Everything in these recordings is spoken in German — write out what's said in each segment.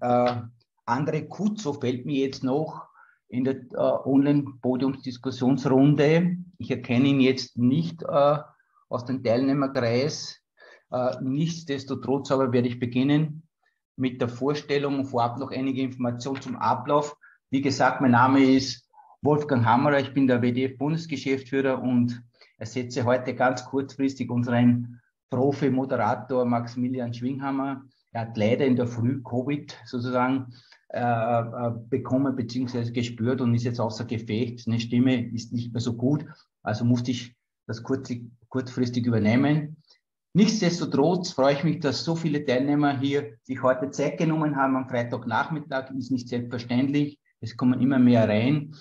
Äh, André Kutzo fällt mir jetzt noch in der äh, Online-Podiumsdiskussionsrunde. Ich erkenne ihn jetzt nicht äh, aus dem Teilnehmerkreis. Äh, nichtsdestotrotz aber werde ich beginnen mit der Vorstellung und vorab noch einige Informationen zum Ablauf. Wie gesagt, mein Name ist Wolfgang Hammerer, ich bin der WDF-Bundesgeschäftsführer und ersetze heute ganz kurzfristig unseren Profi-Moderator Maximilian Schwinghammer. Er hat leider in der Früh Covid sozusagen äh, äh, bekommen bzw. gespürt und ist jetzt außer Gefecht. Seine Stimme ist nicht mehr so gut, also musste ich das kurz, kurzfristig übernehmen. Nichtsdestotrotz freue ich mich, dass so viele Teilnehmer hier sich heute Zeit genommen haben am Freitagnachmittag. Ist nicht selbstverständlich. Es kommen immer mehr rein.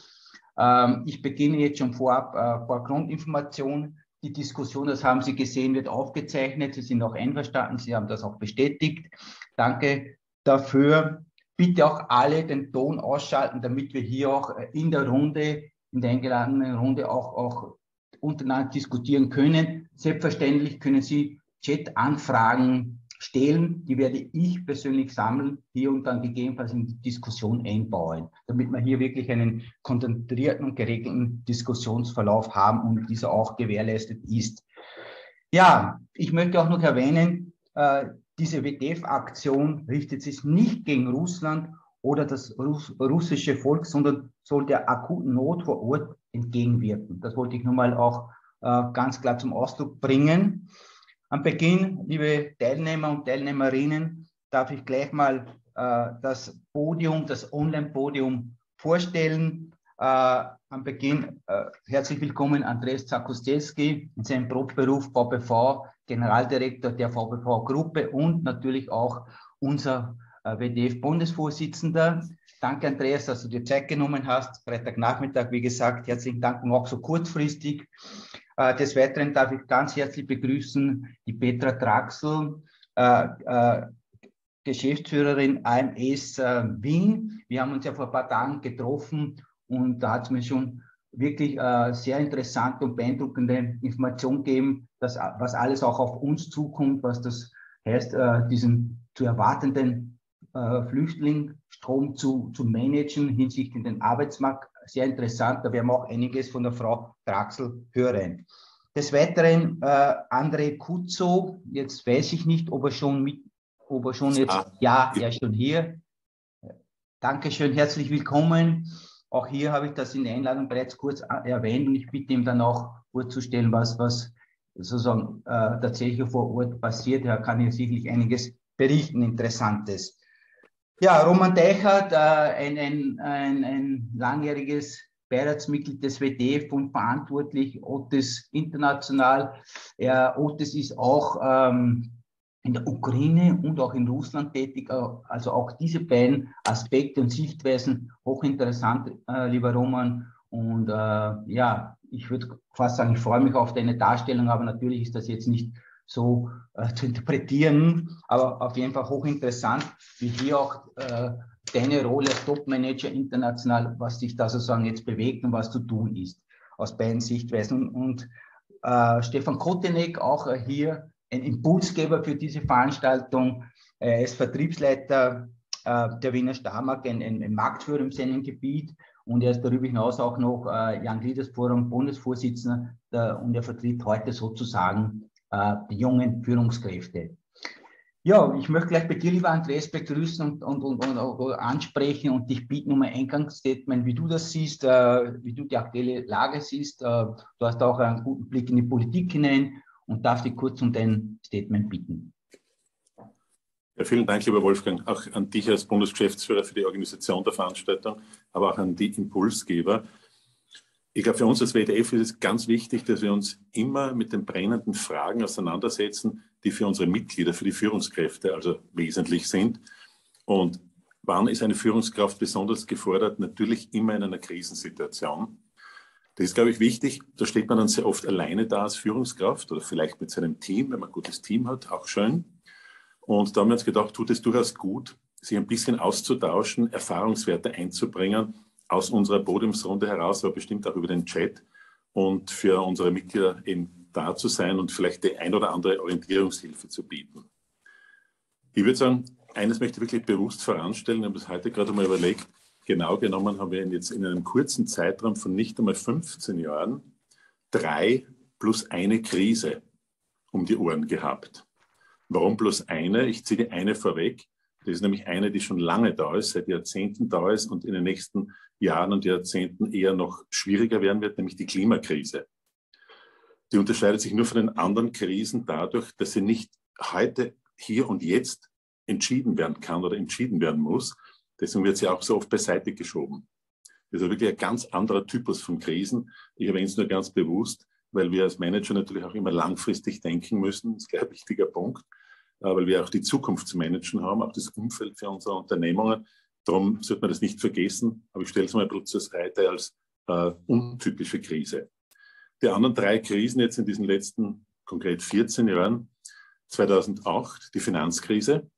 Ähm, ich beginne jetzt schon vorab äh, ein paar Grundinformationen. Die Diskussion, das haben Sie gesehen, wird aufgezeichnet. Sie sind auch einverstanden. Sie haben das auch bestätigt. Danke dafür. Bitte auch alle den Ton ausschalten, damit wir hier auch in der Runde, in der eingeladenen Runde auch, auch untereinander diskutieren können. Selbstverständlich können Sie Chat-Anfragen stellen, die werde ich persönlich sammeln, hier und dann gegebenenfalls in die Diskussion einbauen, damit wir hier wirklich einen konzentrierten und geregelten Diskussionsverlauf haben und dieser auch gewährleistet ist. Ja, ich möchte auch noch erwähnen, äh, diese WTF-Aktion richtet sich nicht gegen Russland oder das Russ russische Volk, sondern soll der akuten Not vor Ort entgegenwirken. Das wollte ich nun mal auch äh, ganz klar zum Ausdruck bringen. Am Beginn, liebe Teilnehmer und Teilnehmerinnen, darf ich gleich mal äh, das Podium, das Online-Podium vorstellen. Äh, am Beginn äh, herzlich willkommen Andreas Zakustelski in seinem Brotberuf VBV, Generaldirektor der VBV-Gruppe und natürlich auch unser äh, WDF-Bundesvorsitzender. Danke, Andreas, dass du dir Zeit genommen hast. Freitagnachmittag, wie gesagt, herzlichen Dank und auch so kurzfristig. Äh, des Weiteren darf ich ganz herzlich begrüßen die Petra Traxel, äh, äh, Geschäftsführerin AMS Wien. Wir haben uns ja vor ein paar Tagen getroffen und da hat es mir schon wirklich sehr interessante und beeindruckende Informationen gegeben, dass, was alles auch auf uns zukommt, was das heißt, diesen zu erwartenden äh, Flüchtlingsstrom zu, zu managen hinsichtlich den Arbeitsmarkt sehr interessant. Da werden wir auch einiges von der Frau Draxel hören. Des Weiteren äh, André Kutzo, jetzt weiß ich nicht, ob er schon mit, ob er schon jetzt, ja, er ist schon hier. Dankeschön, herzlich willkommen. Auch hier habe ich das in der Einladung bereits kurz äh, erwähnt und ich bitte ihm dann auch vorzustellen, was, was sozusagen äh, tatsächlich vor Ort passiert. Er kann hier sicherlich einiges berichten, Interessantes. Ja, Roman Deichert, äh, ein, ein, ein, ein langjähriges Beiratsmitglied des WDF und verantwortlich, Otis international. Er, Otis ist auch ähm, in der Ukraine und auch in Russland tätig. Äh, also auch diese beiden Aspekte und Sichtweisen hochinteressant, äh, lieber Roman. Und äh, ja, ich würde fast sagen, ich freue mich auf deine Darstellung, aber natürlich ist das jetzt nicht so äh, zu interpretieren. Aber auf jeden Fall hochinteressant, wie hier auch äh, deine Rolle als Top-Manager international, was sich da sozusagen jetzt bewegt und was zu tun ist, aus beiden Sichtweisen. Und äh, Stefan Kotenek, auch äh, hier ein Impulsgeber für diese Veranstaltung. Er ist Vertriebsleiter äh, der Wiener Starmark, ein, ein, Marktführer im seinem Gebiet. Und er ist darüber hinaus auch noch äh, Young Leaders Forum Bundesvorsitzender der, und er vertritt heute sozusagen äh, die jungen Führungskräfte. Ja, ich möchte gleich bei dir, lieber Andreas, begrüßen und, und, und, und ansprechen und dich bieten um ein Eingangsstatement, wie du das siehst, äh, wie du die aktuelle Lage siehst. Äh, du hast auch einen guten Blick in die Politik hinein und darf dich kurz um dein Statement bitten. Ja, vielen Dank, lieber Wolfgang, auch an dich als Bundesgeschäftsführer für die Organisation der Veranstaltung, aber auch an die Impulsgeber. Ich glaube, für uns als WDF ist es ganz wichtig, dass wir uns immer mit den brennenden Fragen auseinandersetzen, die für unsere Mitglieder, für die Führungskräfte also wesentlich sind. Und wann ist eine Führungskraft besonders gefordert? Natürlich immer in einer Krisensituation. Das ist, glaube ich, wichtig. Da steht man dann sehr oft alleine da als Führungskraft oder vielleicht mit seinem Team, wenn man ein gutes Team hat, auch schön. Und da haben wir uns gedacht, tut es durchaus gut, sich ein bisschen auszutauschen, Erfahrungswerte einzubringen aus unserer Podiumsrunde heraus, aber bestimmt auch über den Chat und für unsere Mitglieder eben da zu sein und vielleicht die ein oder andere Orientierungshilfe zu bieten. Ich würde sagen, eines möchte ich wirklich bewusst voranstellen, ich habe es heute gerade mal überlegt, genau genommen haben wir jetzt in einem kurzen Zeitraum von nicht einmal 15 Jahren drei plus eine Krise um die Ohren gehabt. Warum bloß eine? Ich ziehe die eine vorweg. Das ist nämlich eine, die schon lange da ist, seit Jahrzehnten da ist und in den nächsten Jahren und Jahrzehnten eher noch schwieriger werden wird, nämlich die Klimakrise. Die unterscheidet sich nur von den anderen Krisen dadurch, dass sie nicht heute, hier und jetzt entschieden werden kann oder entschieden werden muss. Deswegen wird sie auch so oft beiseite geschoben. Das ist wirklich ein ganz anderer Typus von Krisen. Ich erwähne es nur ganz bewusst, weil wir als Manager natürlich auch immer langfristig denken müssen. Das ist ein wichtiger Punkt, weil wir auch die Zukunft zu managen haben, auch das Umfeld für unsere Unternehmungen. Darum sollte man das nicht vergessen. Aber ich stelle es mal Reiter als äh, untypische Krise. Die anderen drei Krisen jetzt in diesen letzten konkret 14 Jahren, 2008 die Finanzkrise,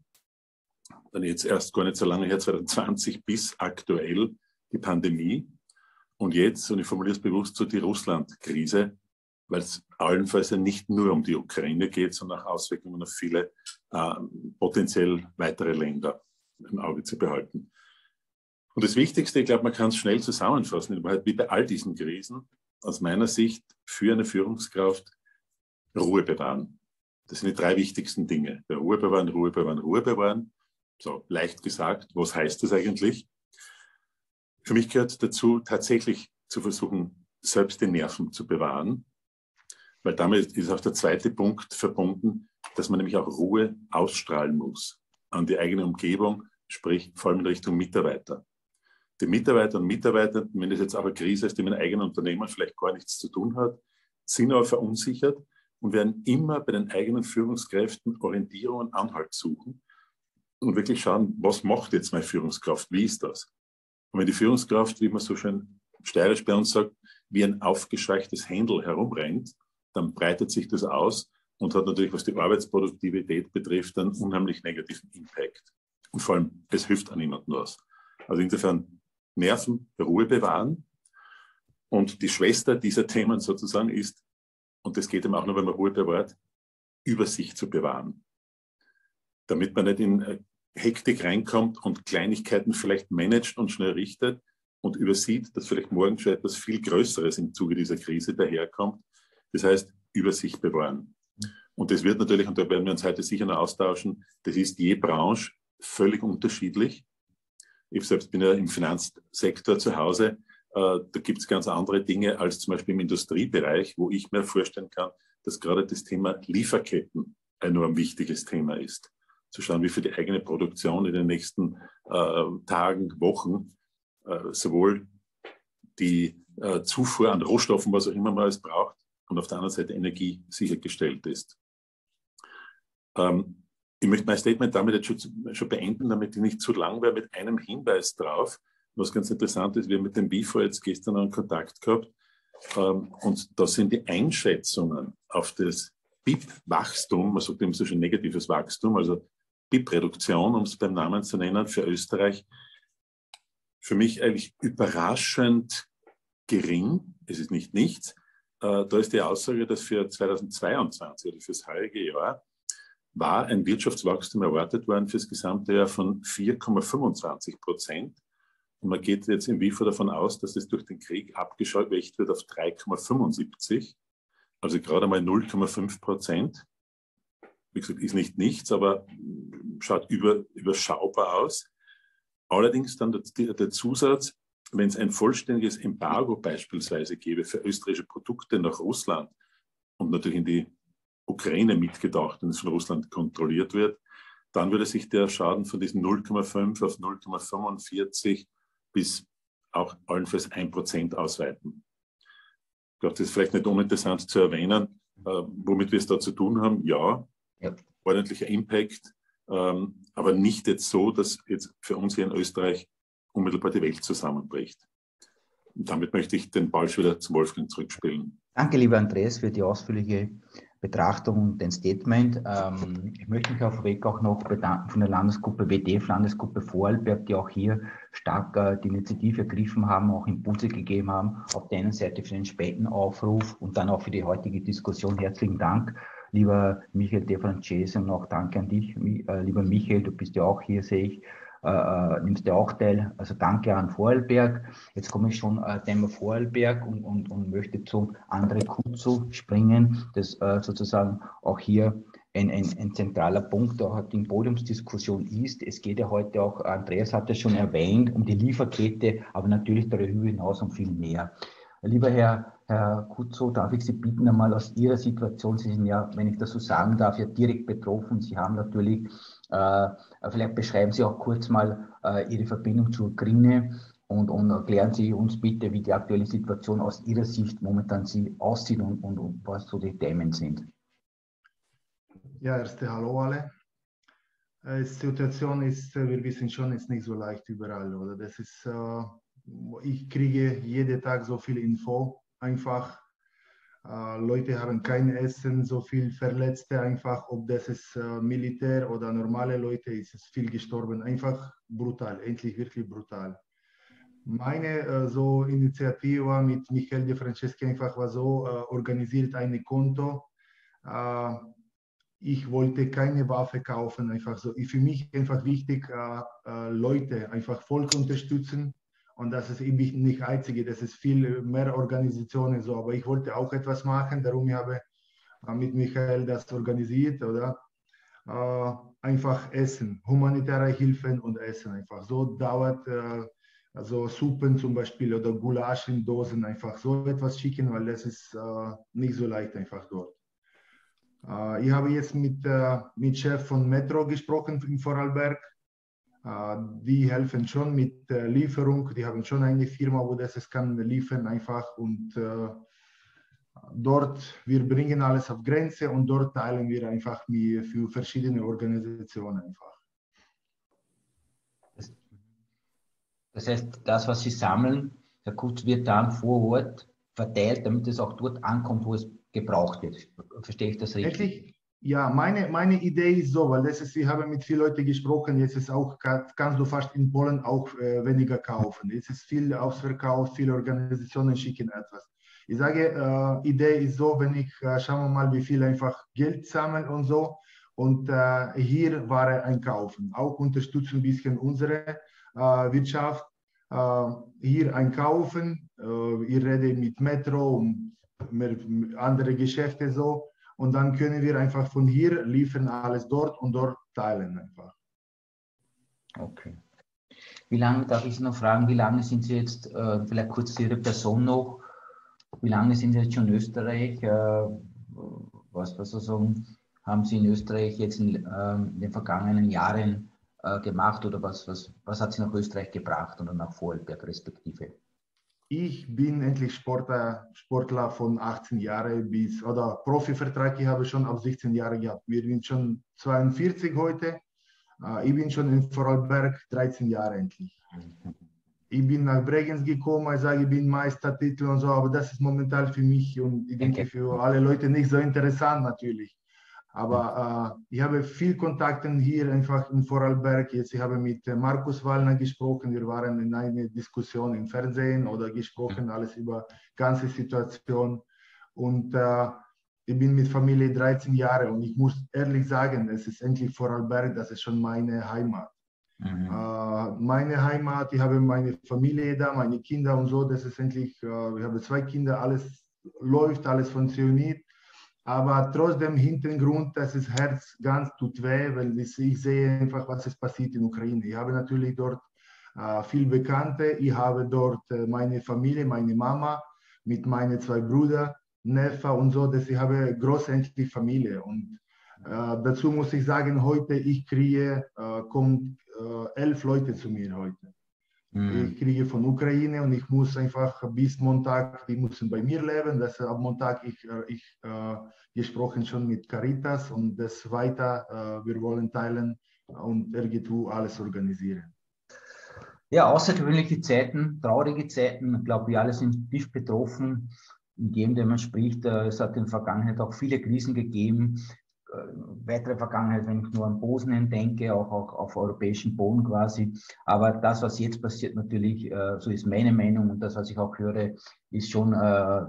dann jetzt erst gar nicht so lange her, 2020 bis aktuell die Pandemie und jetzt, und ich formuliere es bewusst so, die Russland-Krise, weil es allenfalls ja nicht nur um die Ukraine geht, sondern auch Auswirkungen auf viele äh, potenziell weitere Länder im Auge zu behalten. Und das Wichtigste, ich glaube, man kann es schnell zusammenfassen, wie bei all diesen Krisen, aus meiner Sicht für eine Führungskraft Ruhe bewahren. Das sind die drei wichtigsten Dinge. Ruhe bewahren, Ruhe bewahren, Ruhe bewahren. So leicht gesagt, was heißt das eigentlich? Für mich gehört dazu, tatsächlich zu versuchen, selbst die Nerven zu bewahren, weil damit ist auch der zweite Punkt verbunden, dass man nämlich auch Ruhe ausstrahlen muss an die eigene Umgebung, sprich vor allem in Richtung Mitarbeiter. Die Mitarbeiter und Mitarbeiter, wenn das jetzt eine Krise ist, die mit einem eigenen Unternehmen vielleicht gar nichts zu tun hat, sind aber verunsichert und werden immer bei den eigenen Führungskräften Orientierung und Anhalt suchen und wirklich schauen, was macht jetzt meine Führungskraft, wie ist das? Und wenn die Führungskraft, wie man so schön steirisch bei uns sagt, wie ein aufgeschweichtes Händel herumrennt, dann breitet sich das aus und hat natürlich, was die Arbeitsproduktivität betrifft, einen unheimlich negativen Impact. Und vor allem, es hilft an niemandem was. Also insofern Nerven, Ruhe bewahren. Und die Schwester dieser Themen sozusagen ist, und das geht eben auch nur, wenn man Ruhe bewahrt, Übersicht zu bewahren. Damit man nicht in äh, Hektik reinkommt und Kleinigkeiten vielleicht managt und schnell richtet und übersieht, dass vielleicht morgen schon etwas viel Größeres im Zuge dieser Krise daherkommt. Das heißt, Übersicht bewahren. Und das wird natürlich, und da werden wir uns heute sicher noch austauschen, das ist je Branche völlig unterschiedlich. Ich selbst bin ja im Finanzsektor zu Hause. Äh, da gibt es ganz andere Dinge als zum Beispiel im Industriebereich, wo ich mir vorstellen kann, dass gerade das Thema Lieferketten enorm wichtiges Thema ist zu schauen, wie für die eigene Produktion in den nächsten äh, Tagen, Wochen äh, sowohl die äh, Zufuhr an Rohstoffen, was auch immer man es braucht, und auf der anderen Seite Energie sichergestellt ist. Ähm, ich möchte mein Statement damit jetzt schon, schon, beenden, damit ich nicht zu lang werde, mit einem Hinweis drauf. Was ganz interessant ist, wir haben mit dem BIFO jetzt gestern einen Kontakt gehabt ähm, und da sind die Einschätzungen auf das BIP-Wachstum, man sagt immer so schön negatives Wachstum, also BIP-Reduktion, um es beim Namen zu nennen, für Österreich für mich eigentlich überraschend gering. Es ist nicht nichts. Äh, da ist die Aussage, dass für 2022 oder fürs heutige Jahr war ein Wirtschaftswachstum erwartet worden für das gesamte Jahr von 4,25 Prozent. Und man geht jetzt im WIFO davon aus, dass es durch den Krieg abgeschwächt wird auf 3,75, also gerade mal 0,5 Prozent wie gesagt, ist nicht nichts, aber schaut über, überschaubar aus. Allerdings dann der, der Zusatz, wenn es ein vollständiges Embargo beispielsweise gäbe für österreichische Produkte nach Russland und natürlich in die Ukraine mitgedacht und es von Russland kontrolliert wird, dann würde sich der Schaden von diesen 0,5 auf 0,45 bis auch allenfalls 1 Prozent ausweiten. Ich glaube, das ist vielleicht nicht uninteressant zu erwähnen, äh, womit wir es da zu tun haben. Ja, ja. ordentlicher Impact, ähm, aber nicht jetzt so, dass jetzt für uns hier in Österreich unmittelbar die Welt zusammenbricht. Und damit möchte ich den Ball schon wieder zum Wolfgang zurückspielen. Danke, lieber Andreas, für die ausführliche Betrachtung und den Statement. Ähm, ich möchte mich auf Weg auch noch bedanken von der Landesgruppe WDF, Landesgruppe Vorarlberg, die auch hier stark äh, die Initiative ergriffen haben, auch Impulse gegeben haben. Auf der einen Seite für den späten Aufruf und dann auch für die heutige Diskussion. Herzlichen Dank lieber Michael De Francese und auch danke an dich, äh, lieber Michael, du bist ja auch hier, sehe ich, äh, nimmst du auch teil. Also danke an Vorarlberg. Jetzt komme ich schon äh, Thema Vorarlberg und, und, und möchte zu André Kutzu springen, das äh, sozusagen auch hier ein, ein, ein zentraler Punkt auch die Podiumsdiskussion ist. Es geht ja heute auch, Andreas hat es schon erwähnt, um die Lieferkette, aber natürlich darüber hinaus um viel mehr. Lieber Herr, Herr Kutzo, darf ich Sie bitten, einmal aus Ihrer Situation, Sie sind ja, wenn ich das so sagen darf, ja direkt betroffen. Sie haben natürlich, vielleicht beschreiben Sie auch kurz mal äh, Ihre Verbindung zur Ukraine und, und, erklären Sie uns bitte, wie die aktuelle Situation aus Ihrer Sicht momentan sie aussieht und, und, und was so die Themen sind. Ja, erste Hallo alle. Äh, die Situation ist, äh, wir wissen schon, ist nicht so leicht überall, oder? Das ist, äh, ich kriege jeden Tag so viel Info, einfach. Leute haben kein Essen, so viel Verletzte, einfach, ob das ist Militär oder normale Leute, ist es viel gestorben, einfach brutal, endlich wirklich brutal. Meine so Initiative mit Michael De Franceschi einfach war so, organisiert ein Konto, ich wollte keine Waffe kaufen, einfach so. Für mich einfach wichtig, äh, äh, Leute, einfach Volk unterstützen. Und das ist eben nicht einzige, das ist viel mehr Organisationen so. Aber ich wollte auch etwas machen, darum habe ich mit Michael das organisiert, oder? Äh, einfach Essen, humanitäre Hilfen und Essen einfach. So dauert äh, also Suppen zum Beispiel oder Gulasch in Dosen einfach so etwas schicken, weil das ist äh, nicht so leicht einfach dort. Äh, ich habe jetzt mit, äh, mit Chef von Metro gesprochen in Vorarlberg. Äh, die helfen schon mit Lieferung. Die haben schon eine Firma, wo das es kann liefern einfach und dort wir bringen alles auf Grenze und dort teilen wir einfach für verschiedene Organisationen einfach. Das heißt, das, was Sie sammeln, Herr Kutz, wird dann vor Ort verteilt, damit es auch dort ankommt, wo es gebraucht wird. Verstehe ich das richtig? Endlich, ja, meine, meine Idee ist so, weil das ist, wir haben mit vielen Leuten gesprochen, jetzt ist auch, kannst du fast in Polen auch äh, weniger kaufen. Jetzt ist viel ausverkauft, viele Organisationen schicken etwas. Ich sage, äh, Idee ist so, wenn ich, äh, schauen wir mal, wie viel einfach Geld sammeln und so und äh, hier Ware einkaufen. Auch unterstützen ein bisschen unsere äh, Wirtschaft. Äh, hier einkaufen, ich rede mit Metro und andere Geschäfte so. Und dann können wir einfach von hier liefern alles dort und dort teilen einfach. Okay. Wie lange, darf ich Sie noch fragen, wie lange sind Sie jetzt, äh, vielleicht kurz Ihre Person noch, wie lange sind Sie jetzt schon in Österreich? Äh, was, was sozusagen haben Sie in Österreich jetzt in, äh, in den vergangenen Jahren äh, gemacht oder was, was, was hat Sie nach Österreich gebracht oder nach Vorarlberg respektive? Ich bin endlich Sportler, Sportler von 18 Jahren bis, oder Profivertrag, ich habe schon ab 16 Jahren gehabt. Wir sind schon 42 heute. Äh, ich bin schon in Vorarlberg 13 Jahre endlich. Ich bin nach Bregenz gekommen, ich sage, ich bin Meistertitel und so, aber das ist momentan für mich und ich denke für alle Leute nicht so interessant natürlich. Aber äh, ich habe viel Kontakte hier einfach in Vorarlberg. Jetzt ich habe mit äh, Markus Wallner gesprochen. Wir waren in einer Diskussion im Fernsehen oder gesprochen alles über ganze Situation. Und äh, ich bin mit Familie 13 Jahre und ich muss ehrlich sagen, es ist endlich Vorarlberg, das ist schon meine Heimat. Mhm. Äh, meine Heimat, ich habe meine Familie da, meine Kinder und so, das ist endlich, äh, ich habe zwei Kinder, alles läuft, alles funktioniert. Aber trotzdem Hintergrund, dass das Herz ganz tut weh, weil ich sehe einfach, was ist passiert in Ukraine. Ich habe natürlich dort äh, viel Bekannte. Ich habe dort äh, meine Familie, meine Mama mit meinen zwei Brüdern, Neffe und so. Dass ich habe großendlich Familie. Und äh, dazu muss ich sagen, heute ich kriege, äh, kommen äh, elf Leute zu mir heute. Mhm. Ich kriege von Ukraine und ich muss einfach bis Montag, die müssen bei mir leben. Das ab Montag ich, ich äh, gesprochen schon mit Caritas und das weiter. Äh, wir wollen teilen und irgendwo alles organisieren. Ja, außergewöhnliche Zeiten, traurige Zeiten. Ich glaube, wir alle sind tief betroffen. In dem, der man spricht, äh, es hat in der Vergangenheit auch viele Krisen gegeben. Äh, weitere Vergangenheit, wenn ich nur an Bosnien denke, auch, auch auf europäischen Boden quasi. Aber das, was jetzt passiert, natürlich, äh, so ist meine Meinung und das, was ich auch höre, ist schon äh,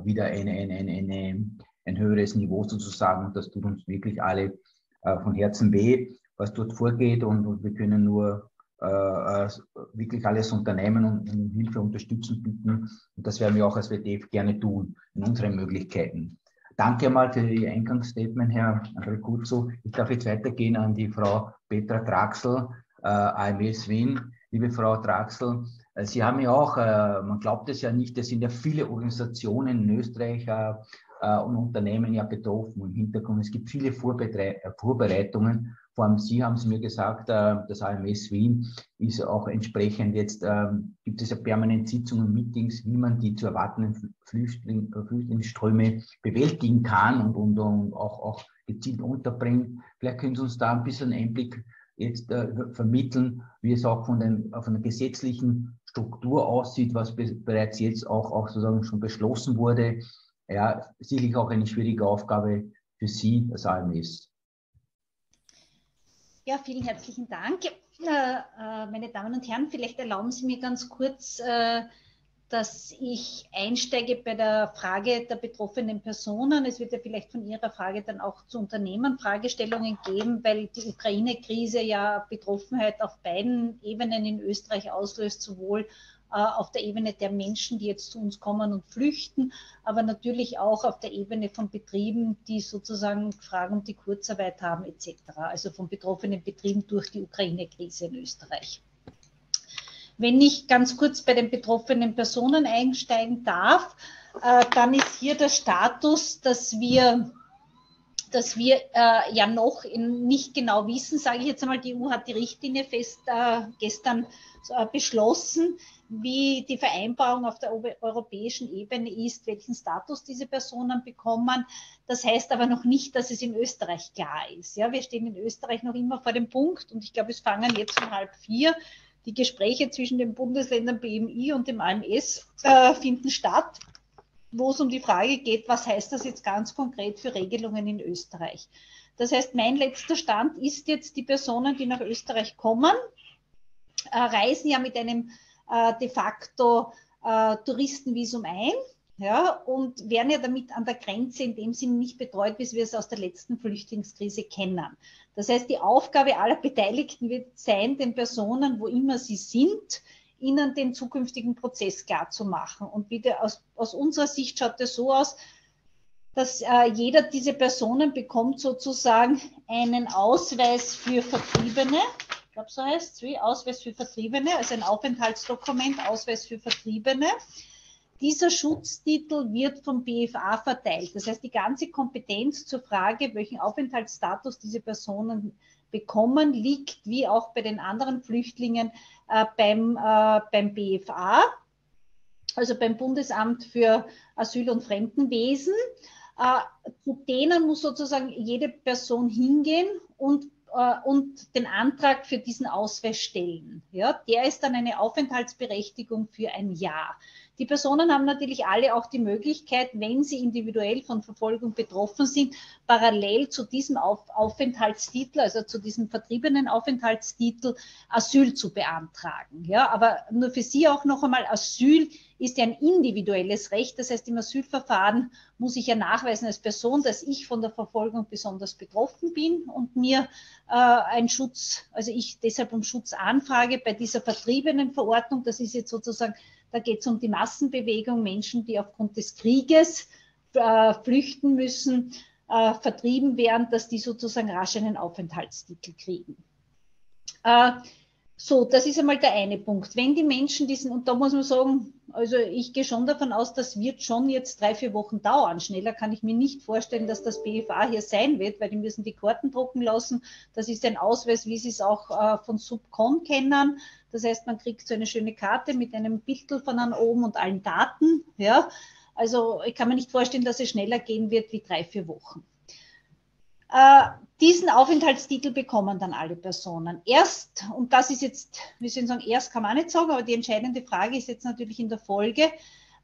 wieder eine, eine, eine, eine ein höheres Niveau sozusagen. Und das tut uns wirklich alle äh, von Herzen weh, was dort vorgeht. Und, und wir können nur äh, wirklich alles unternehmen und, und Hilfe unterstützen bitten. Und das werden wir auch als WTF gerne tun, in unseren Möglichkeiten. Danke einmal für Ihr Eingangsstatement, Herr André. Ich darf jetzt weitergehen an die Frau Petra Traxel, äh, AMS Wien. Liebe Frau Traxel, äh, Sie haben ja auch, äh, man glaubt es ja nicht, es sind ja viele Organisationen in Österreich äh, äh, und Unternehmen ja betroffen im Hintergrund. Es gibt viele Vorbereitungen vor allem Sie haben es mir gesagt, äh, das AMS Wien ist auch entsprechend jetzt, ähm, gibt es ja permanent Sitzungen, Meetings, wie man die zu erwartenden Flüchtling, äh, Flüchtlingsströme bewältigen kann und, und, und auch, auch gezielt unterbringt. Vielleicht können Sie uns da ein bisschen Einblick jetzt äh, vermitteln, wie es auch von, den, von der gesetzlichen Struktur aussieht, was be bereits jetzt auch, auch sozusagen schon beschlossen wurde. Ja, sicherlich auch eine schwierige Aufgabe für Sie als AMS. Ja, vielen herzlichen Dank. Äh, meine Damen und Herren, vielleicht erlauben Sie mir ganz kurz, äh, dass ich einsteige bei der Frage der betroffenen Personen. Es wird ja vielleicht von Ihrer Frage dann auch zu Unternehmen Fragestellungen geben, weil die Ukraine-Krise ja Betroffenheit auf beiden Ebenen in Österreich auslöst, sowohl äh, auf der Ebene der Menschen, die jetzt zu uns kommen und flüchten, aber natürlich auch auf der Ebene von Betrieben, die sozusagen Fragen um die Kurzarbeit haben etc. Also von betroffenen Betrieben durch die Ukraine-Krise in Österreich. Wenn ich ganz kurz bei den betroffenen Personen einsteigen darf, äh, dann ist hier der Status, dass wir dass wir äh, ja noch in, nicht genau wissen, sage ich jetzt einmal, die EU hat die Richtlinie fest äh, gestern äh, beschlossen, wie die Vereinbarung auf der europäischen Ebene ist, welchen Status diese Personen bekommen. Das heißt aber noch nicht, dass es in Österreich klar ist. Ja, wir stehen in Österreich noch immer vor dem Punkt und ich glaube, es fangen jetzt um halb vier. Die Gespräche zwischen den Bundesländern BMI und dem AMS äh, finden statt, wo es um die Frage geht, was heißt das jetzt ganz konkret für Regelungen in Österreich. Das heißt, mein letzter Stand ist jetzt, die Personen, die nach Österreich kommen, äh, reisen ja mit einem äh, de facto äh, Touristenvisum ein. Ja, und werden ja damit an der Grenze in dem Sinne nicht betreut, wie wir es aus der letzten Flüchtlingskrise kennen. Das heißt, die Aufgabe aller Beteiligten wird sein, den Personen, wo immer sie sind, ihnen den zukünftigen Prozess klar zu machen. Und wieder aus, aus unserer Sicht schaut es so aus, dass äh, jeder dieser Personen bekommt sozusagen einen Ausweis für Vertriebene, glaube, so heißt es, Ausweis für Vertriebene, also ein Aufenthaltsdokument, Ausweis für Vertriebene. Dieser Schutztitel wird vom BFA verteilt. Das heißt, die ganze Kompetenz zur Frage, welchen Aufenthaltsstatus diese Personen bekommen, liegt wie auch bei den anderen Flüchtlingen äh, beim, äh, beim BFA, also beim Bundesamt für Asyl- und Fremdenwesen. Äh, zu denen muss sozusagen jede Person hingehen und und den Antrag für diesen Ausweis stellen. Ja, der ist dann eine Aufenthaltsberechtigung für ein Jahr. Die Personen haben natürlich alle auch die Möglichkeit, wenn sie individuell von Verfolgung betroffen sind, parallel zu diesem Auf Aufenthaltstitel, also zu diesem vertriebenen Aufenthaltstitel, Asyl zu beantragen. Ja, aber nur für Sie auch noch einmal, Asyl ist ja ein individuelles Recht. Das heißt, im Asylverfahren muss ich ja nachweisen als Person, dass ich von der Verfolgung besonders betroffen bin und mir äh, ein Schutz, also ich deshalb um Schutz anfrage bei dieser vertriebenen Verordnung. Das ist jetzt sozusagen da geht es um die Massenbewegung, Menschen, die aufgrund des Krieges äh, flüchten müssen, äh, vertrieben werden, dass die sozusagen rasch einen Aufenthaltstitel kriegen. So, das ist einmal der eine Punkt. Wenn die Menschen diesen, und da muss man sagen, also ich gehe schon davon aus, das wird schon jetzt drei, vier Wochen dauern. Schneller kann ich mir nicht vorstellen, dass das BFA hier sein wird, weil die müssen die Karten drucken lassen. Das ist ein Ausweis, wie Sie es auch äh, von Subcon kennen. Das heißt, man kriegt so eine schöne Karte mit einem Bildel von an oben und allen Daten. Ja, also ich kann mir nicht vorstellen, dass es schneller gehen wird wie drei, vier Wochen. Äh, diesen Aufenthaltstitel bekommen dann alle Personen. Erst, und das ist jetzt, wir sollen sagen, erst kann man nicht sagen, aber die entscheidende Frage ist jetzt natürlich in der Folge,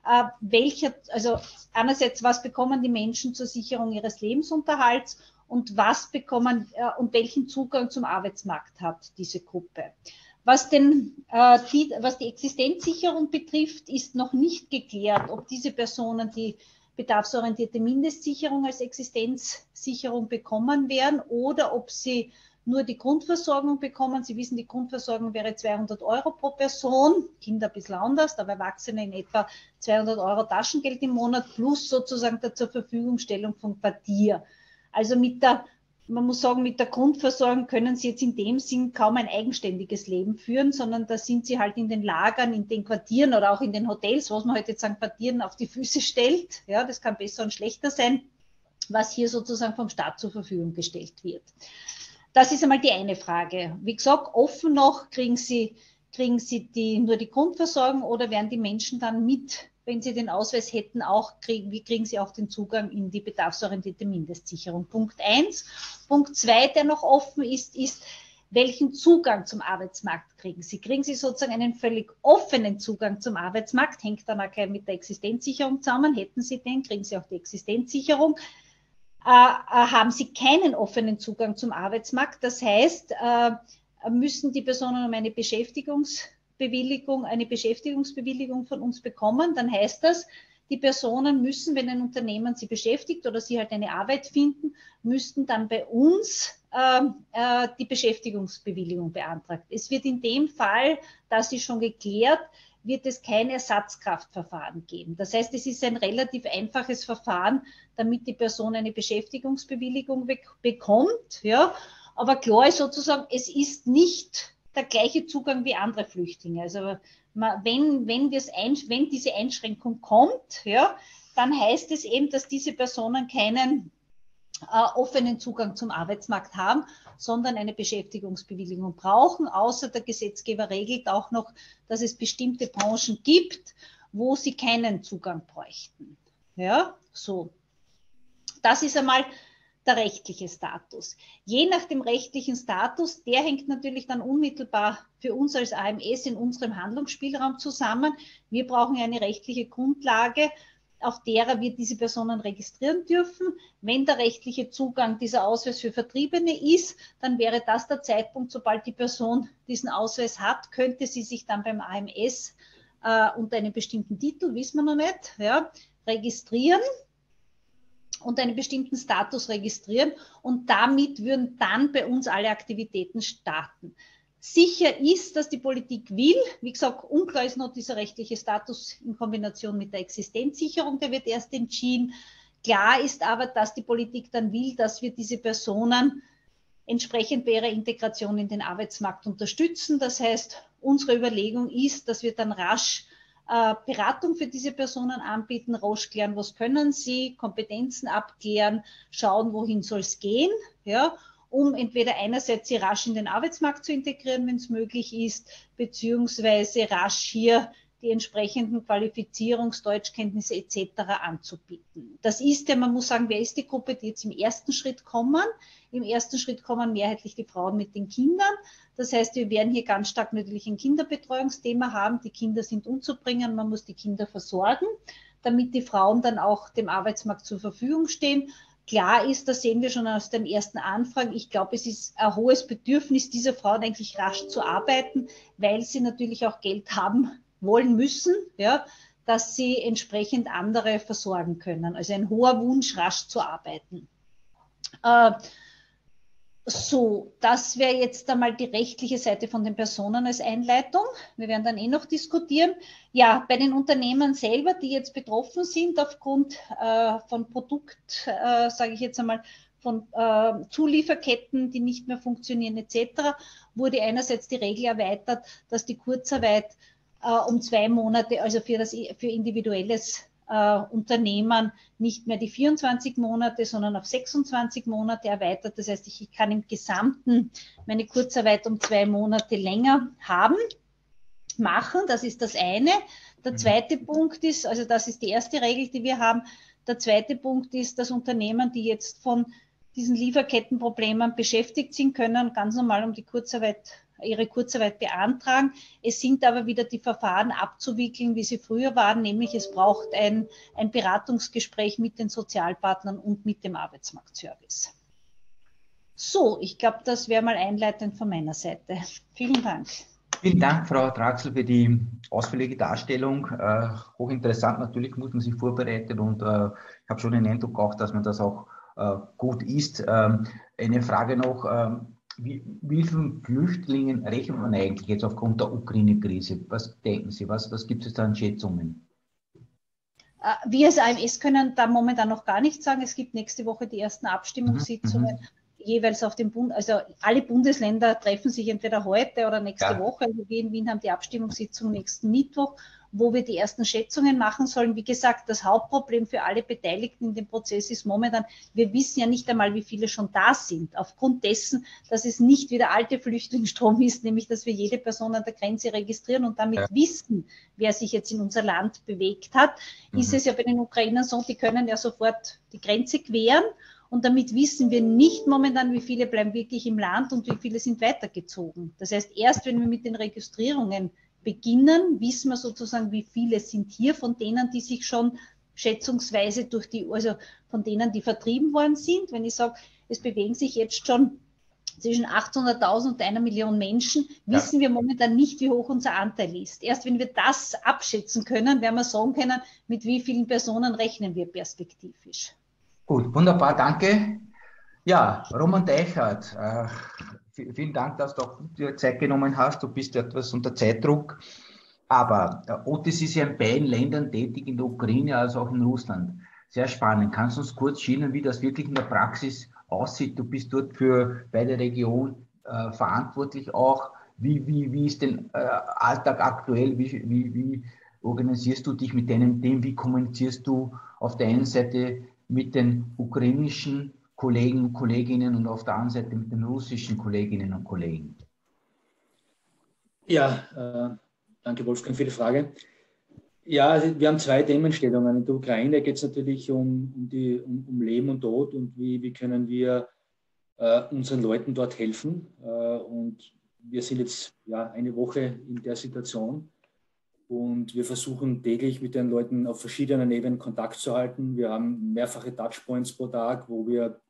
äh, welcher, also einerseits, was bekommen die Menschen zur Sicherung ihres Lebensunterhalts und was bekommen äh, und welchen Zugang zum Arbeitsmarkt hat diese Gruppe. Was, den, äh, die, was die Existenzsicherung betrifft, ist noch nicht geklärt, ob diese Personen, die bedarfsorientierte Mindestsicherung als Existenzsicherung bekommen werden oder ob sie nur die Grundversorgung bekommen. Sie wissen, die Grundversorgung wäre 200 Euro pro Person, Kinder ein bisschen anders, aber Erwachsene in etwa 200 Euro Taschengeld im Monat plus sozusagen der zur Verfügungstellung von Quartier. Also mit der, man muss sagen, mit der Grundversorgung können Sie jetzt in dem Sinn kaum ein eigenständiges Leben führen, sondern da sind Sie halt in den Lagern, in den Quartieren oder auch in den Hotels, was man heute jetzt sagen Quartieren auf die Füße stellt. Ja, das kann besser und schlechter sein, was hier sozusagen vom Staat zur Verfügung gestellt wird. Das ist einmal die eine Frage. Wie gesagt, offen noch, kriegen Sie, kriegen Sie die, nur die Grundversorgung oder werden die Menschen dann mit, wenn sie den Ausweis hätten, auch kriegen, wie kriegen sie auch den Zugang in die bedarfsorientierte Mindestsicherung? Punkt eins. Punkt zwei, der noch offen ist, ist, welchen Zugang zum Arbeitsmarkt kriegen Sie? Kriegen Sie sozusagen einen völlig offenen Zugang zum Arbeitsmarkt? Hängt dann auch mit der Existenzsicherung zusammen. Hätten Sie den, kriegen Sie auch die Existenzsicherung. Äh, äh, haben sie keinen offenen Zugang zum Arbeitsmarkt. Das heißt, äh, müssen die Personen um eine Beschäftigungsbewilligung, eine Beschäftigungsbewilligung von uns bekommen, dann heißt das, die Personen müssen, wenn ein Unternehmen sie beschäftigt oder sie halt eine Arbeit finden, müssten dann bei uns äh, äh, die Beschäftigungsbewilligung beantragt. Es wird in dem Fall, das ist schon geklärt, wird es kein Ersatzkraftverfahren geben. Das heißt, es ist ein relativ einfaches Verfahren, damit die Person eine Beschäftigungsbewilligung bekommt. Ja. Aber klar ist sozusagen, es ist nicht der gleiche Zugang wie andere Flüchtlinge. Also wenn, wenn, wenn diese Einschränkung kommt, ja, dann heißt es eben, dass diese Personen keinen äh, offenen Zugang zum Arbeitsmarkt haben, sondern eine Beschäftigungsbewilligung brauchen. Außer der Gesetzgeber regelt auch noch, dass es bestimmte Branchen gibt, wo sie keinen Zugang bräuchten. Ja, so. Das ist einmal der rechtliche Status. Je nach dem rechtlichen Status, der hängt natürlich dann unmittelbar für uns als AMS in unserem Handlungsspielraum zusammen. Wir brauchen eine rechtliche Grundlage, auf derer wir diese Personen registrieren dürfen. Wenn der rechtliche Zugang dieser Ausweis für Vertriebene ist, dann wäre das der Zeitpunkt, sobald die Person diesen Ausweis hat, könnte sie sich dann beim AMS äh, unter einem bestimmten Titel, wissen wir noch nicht, ja, registrieren und einen bestimmten Status registrieren und damit würden dann bei uns alle Aktivitäten starten sicher ist, dass die Politik will. Wie gesagt, unklar ist noch dieser rechtliche Status in Kombination mit der Existenzsicherung, der wird erst entschieden. Klar ist aber, dass die Politik dann will, dass wir diese Personen entsprechend bei ihrer Integration in den Arbeitsmarkt unterstützen. Das heißt, unsere Überlegung ist, dass wir dann rasch äh, Beratung für diese Personen anbieten, rasch klären, was können sie, Kompetenzen abklären, schauen, wohin soll es gehen. Ja, um entweder einerseits sie rasch in den Arbeitsmarkt zu integrieren, wenn es möglich ist, beziehungsweise rasch hier die entsprechenden Qualifizierungs-, Deutschkenntnisse etc. anzubieten. Das ist ja, man muss sagen, wer ist die Gruppe, die jetzt im ersten Schritt kommen? Im ersten Schritt kommen mehrheitlich die Frauen mit den Kindern. Das heißt, wir werden hier ganz stark natürlich ein Kinderbetreuungsthema haben. Die Kinder sind umzubringen, man muss die Kinder versorgen, damit die Frauen dann auch dem Arbeitsmarkt zur Verfügung stehen. Klar ist, das sehen wir schon aus den ersten Anfragen, ich glaube, es ist ein hohes Bedürfnis dieser Frauen eigentlich rasch zu arbeiten, weil sie natürlich auch Geld haben wollen müssen, ja, dass sie entsprechend andere versorgen können. Also ein hoher Wunsch, rasch zu arbeiten. Äh, so, das wäre jetzt einmal die rechtliche Seite von den Personen als Einleitung. Wir werden dann eh noch diskutieren. Ja, bei den Unternehmen selber, die jetzt betroffen sind aufgrund äh, von Produkt, äh, sage ich jetzt einmal, von äh, Zulieferketten, die nicht mehr funktionieren etc., wurde einerseits die Regel erweitert, dass die Kurzarbeit um zwei Monate, also für, das, für individuelles äh, Unternehmern nicht mehr die 24 Monate, sondern auf 26 Monate erweitert. Das heißt, ich, ich kann im Gesamten meine Kurzarbeit um zwei Monate länger haben, machen. Das ist das eine. Der mhm. zweite mhm. Punkt ist, also das ist die erste Regel, die wir haben. Der zweite Punkt ist, dass Unternehmen, die jetzt von diesen Lieferkettenproblemen beschäftigt sind, können ganz normal um die Kurzarbeit ihre Kurzarbeit beantragen. Es sind aber wieder die Verfahren abzuwickeln, wie sie früher waren, nämlich es braucht ein, ein Beratungsgespräch mit den Sozialpartnern und mit dem Arbeitsmarktservice. So, ich glaube, das wäre mal einleitend von meiner Seite. Vielen Dank. Vielen Dank, Frau Draxel, für die ausführliche Darstellung. Äh, hochinteressant. Natürlich muss man sich vorbereiten und äh, ich habe schon den Eindruck auch, dass man das auch äh, gut ist. Ähm, eine Frage noch. Ähm, wie, wie vielen Flüchtlingen rechnet man eigentlich jetzt aufgrund der Ukraine-Krise? Was denken Sie? Was, was gibt es da an Schätzungen? Wir als AMS können da momentan noch gar nichts sagen. Es gibt nächste Woche die ersten Abstimmungssitzungen. Mhm jeweils auf dem Bund, also alle Bundesländer treffen sich entweder heute oder nächste ja. Woche. Also wir in Wien haben die Abstimmungssitzung nächsten Mittwoch, wo wir die ersten Schätzungen machen sollen. Wie gesagt, das Hauptproblem für alle Beteiligten in dem Prozess ist momentan, wir wissen ja nicht einmal, wie viele schon da sind. Aufgrund dessen, dass es nicht wie der alte Flüchtlingsstrom ist, nämlich dass wir jede Person an der Grenze registrieren und damit ja. wissen, wer sich jetzt in unser Land bewegt hat, mhm. ist es ja bei den Ukrainern so, die können ja sofort die Grenze queren und damit wissen wir nicht momentan, wie viele bleiben wirklich im Land und wie viele sind weitergezogen. Das heißt, erst wenn wir mit den Registrierungen beginnen, wissen wir sozusagen, wie viele sind hier von denen, die sich schon schätzungsweise durch die, also von denen, die vertrieben worden sind. Wenn ich sage, es bewegen sich jetzt schon zwischen 800.000 und einer Million Menschen, wissen ja. wir momentan nicht, wie hoch unser Anteil ist. Erst wenn wir das abschätzen können, werden wir sagen können, mit wie vielen Personen rechnen wir perspektivisch. Gut, wunderbar, danke. Ja, Roman Deichert, äh, vielen Dank, dass du auch dir Zeit genommen hast. Du bist etwas unter Zeitdruck. Aber äh, Otis ist ja in beiden Ländern tätig, in der Ukraine als auch in Russland. Sehr spannend. Kannst du uns kurz schildern, wie das wirklich in der Praxis aussieht? Du bist dort für beide Regionen äh, verantwortlich auch. Wie, wie, wie ist denn äh, Alltag aktuell? Wie, wie, wie organisierst du dich mit deinem Team? Wie kommunizierst du auf der einen Seite mit den ukrainischen Kollegen und Kolleginnen und auf der anderen Seite mit den russischen Kolleginnen und Kollegen? Ja, äh, danke Wolfgang für die Frage. Ja, also wir haben zwei Themenstellungen. In der Ukraine geht es natürlich um, um, die, um, um, Leben und Tod und wie, wie können wir äh, unseren Leuten dort helfen. Äh, und wir sind jetzt ja, eine Woche in der Situation. Und wir versuchen täglich mit den Leuten auf verschiedenen Ebenen Kontakt zu halten. Wir haben mehrfache Touchpoints pro Tag, wo, wir,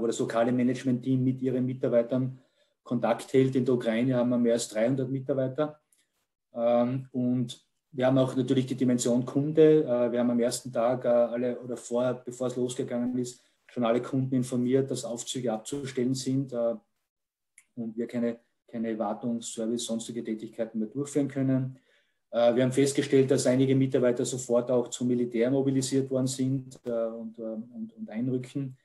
wo das lokale Management-Team mit ihren Mitarbeitern Kontakt hält. In der Ukraine haben wir mehr als 300 Mitarbeiter. Ähm, und wir haben auch natürlich die Dimension Kunde. Äh, wir haben am ersten Tag äh, alle oder vorher, bevor es losgegangen ist, schon alle Kunden informiert, dass Aufzüge abzustellen sind äh, und wir keine, keine Wartungs-, Service, sonstige Tätigkeiten mehr durchführen können. Äh, wir haben festgestellt, dass einige Mitarbeiter sofort auch zum Militär mobilisiert worden sind äh, und, und, und einrücken.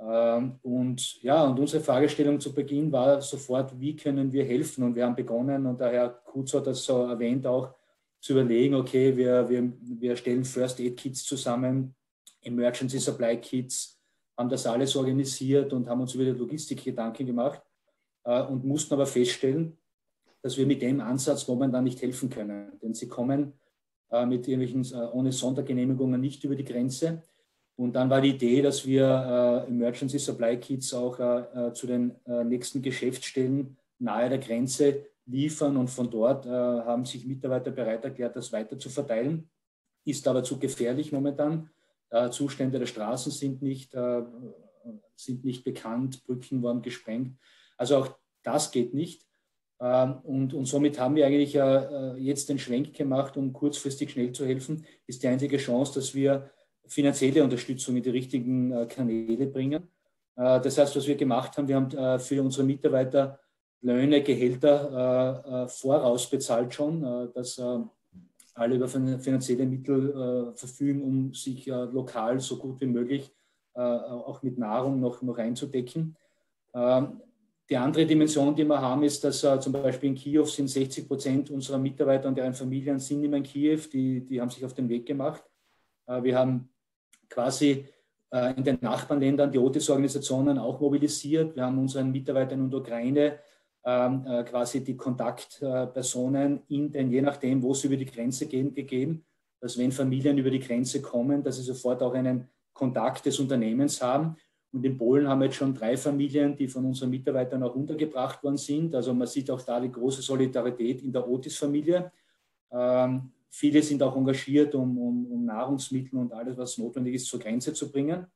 Ähm, und ja, und unsere Fragestellung zu Beginn war sofort, wie können wir helfen? Und wir haben begonnen, und der Herr Kutz hat das so erwähnt, auch zu überlegen, okay, wir, wir, wir stellen First Aid Kits zusammen, Emergency Supply Kits, haben das alles organisiert und haben uns über die Logistik Gedanken gemacht äh, und mussten aber feststellen, dass wir mit dem Ansatz momentan nicht helfen können. Denn sie kommen äh, mit irgendwelchen äh, ohne Sondergenehmigungen nicht über die Grenze. Und dann war die Idee, dass wir äh, Emergency Supply Kits auch äh, äh, zu den äh, nächsten Geschäftsstellen nahe der Grenze liefern. Und von dort haben sich Mitarbeiter bereit erklärt, das weiter zu verteilen. Ist aber zu gefährlich momentan. Zustände der Straßen sind nicht, sind nicht bekannt, Brücken waren gesprengt. Also auch das geht nicht. Ähm, und, und somit haben wir eigentlich äh, jetzt den Schwenk gemacht, um kurzfristig schnell zu helfen. Ist die einzige Chance, dass wir finanzielle Unterstützung in die richtigen äh, Kanäle bringen. Äh, das heißt, was wir gemacht haben, wir haben für unsere Mitarbeiter Löhne, Gehälter vorausbezahlt schon, dass alle über finanzielle Mittel verfügen, um sich lokal so gut wie möglich auch mit Nahrung noch, noch einzudecken. Ähm, die andere Dimension, die wir haben, ist, dass äh, zum Beispiel in Kiew sind 60 Prozent unserer Mitarbeiter und deren Familien sind immer in Kiew, die, die haben sich auf den Weg gemacht. Äh, wir haben quasi äh, in den Nachbarländern die Otis-Organisationen auch mobilisiert. Wir haben unseren Mitarbeitern in der Ukraine ähm, äh, quasi die Kontaktpersonen in den, je nachdem, wo sie über die Grenze gehen, gegeben, dass wenn Familien über die Grenze kommen, dass sie sofort auch einen Kontakt des Unternehmens haben und in Polen haben wir jetzt schon drei Familien, die von unseren Mitarbeitern auch untergebracht worden sind. Also man sieht auch da die große Solidarität in der Otis-Familie. Ähm, viele sind auch engagiert, um, um, um, Nahrungsmittel und alles, was notwendig ist, zur Grenze zu bringen.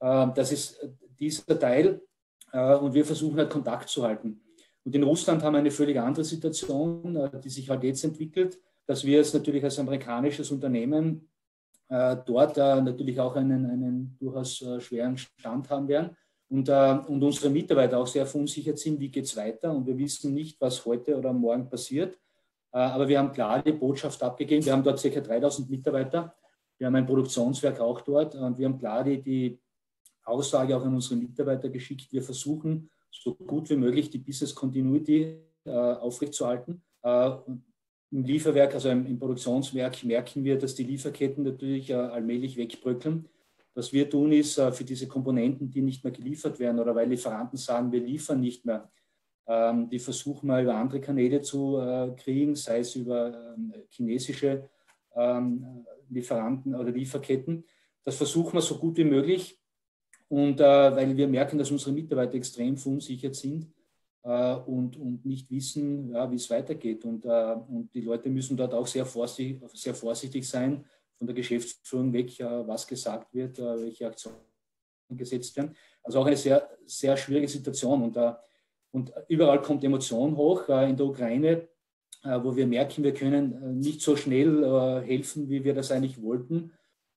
Ähm, das ist dieser Teil. Äh, und wir versuchen halt Kontakt zu halten. Und in Russland haben wir eine völlig andere Situation, äh, die sich halt jetzt entwickelt. dass wir jetzt natürlich als amerikanisches Unternehmen äh, dort äh, natürlich auch einen, einen durchaus äh, schweren Stand haben werden und, äh, und unsere Mitarbeiter auch sehr verunsichert sind, wie geht es weiter und wir wissen nicht, was heute oder morgen passiert. Äh, aber wir haben klar die Botschaft abgegeben. Wir haben dort ca. 3000 Mitarbeiter. Wir haben ein Produktionswerk auch dort und wir haben klar die, die Aussage auch an unsere Mitarbeiter geschickt. Wir versuchen, so gut wie möglich die Business Continuity äh, aufrechtzuerhalten. Äh, Im Lieferwerk, also im, im, Produktionswerk, merken wir, dass die Lieferketten natürlich äh, allmählich wegbröckeln. Was wir tun, ist äh, für diese Komponenten, die nicht mehr geliefert werden oder weil Lieferanten sagen, wir liefern nicht mehr, ähm, die versuchen wir über andere Kanäle zu äh, kriegen, sei es über ähm, chinesische ähm, Lieferanten oder Lieferketten. Das versuchen wir so gut wie möglich. Und äh, weil wir merken, dass unsere Mitarbeiter extrem verunsichert sind äh, und, und nicht wissen, ja, wie es weitergeht. Und, äh, und die Leute müssen dort auch sehr vorsichtig, sehr vorsichtig sein, von der Geschäftsführung weg, äh, was gesagt wird, äh, welche Aktionen gesetzt werden. Also auch eine sehr, sehr schwierige Situation. Und, äh, und überall kommt Emotion hoch. in der Ukraine wo wir merken, wir können nicht so schnell helfen, wie wir das eigentlich wollten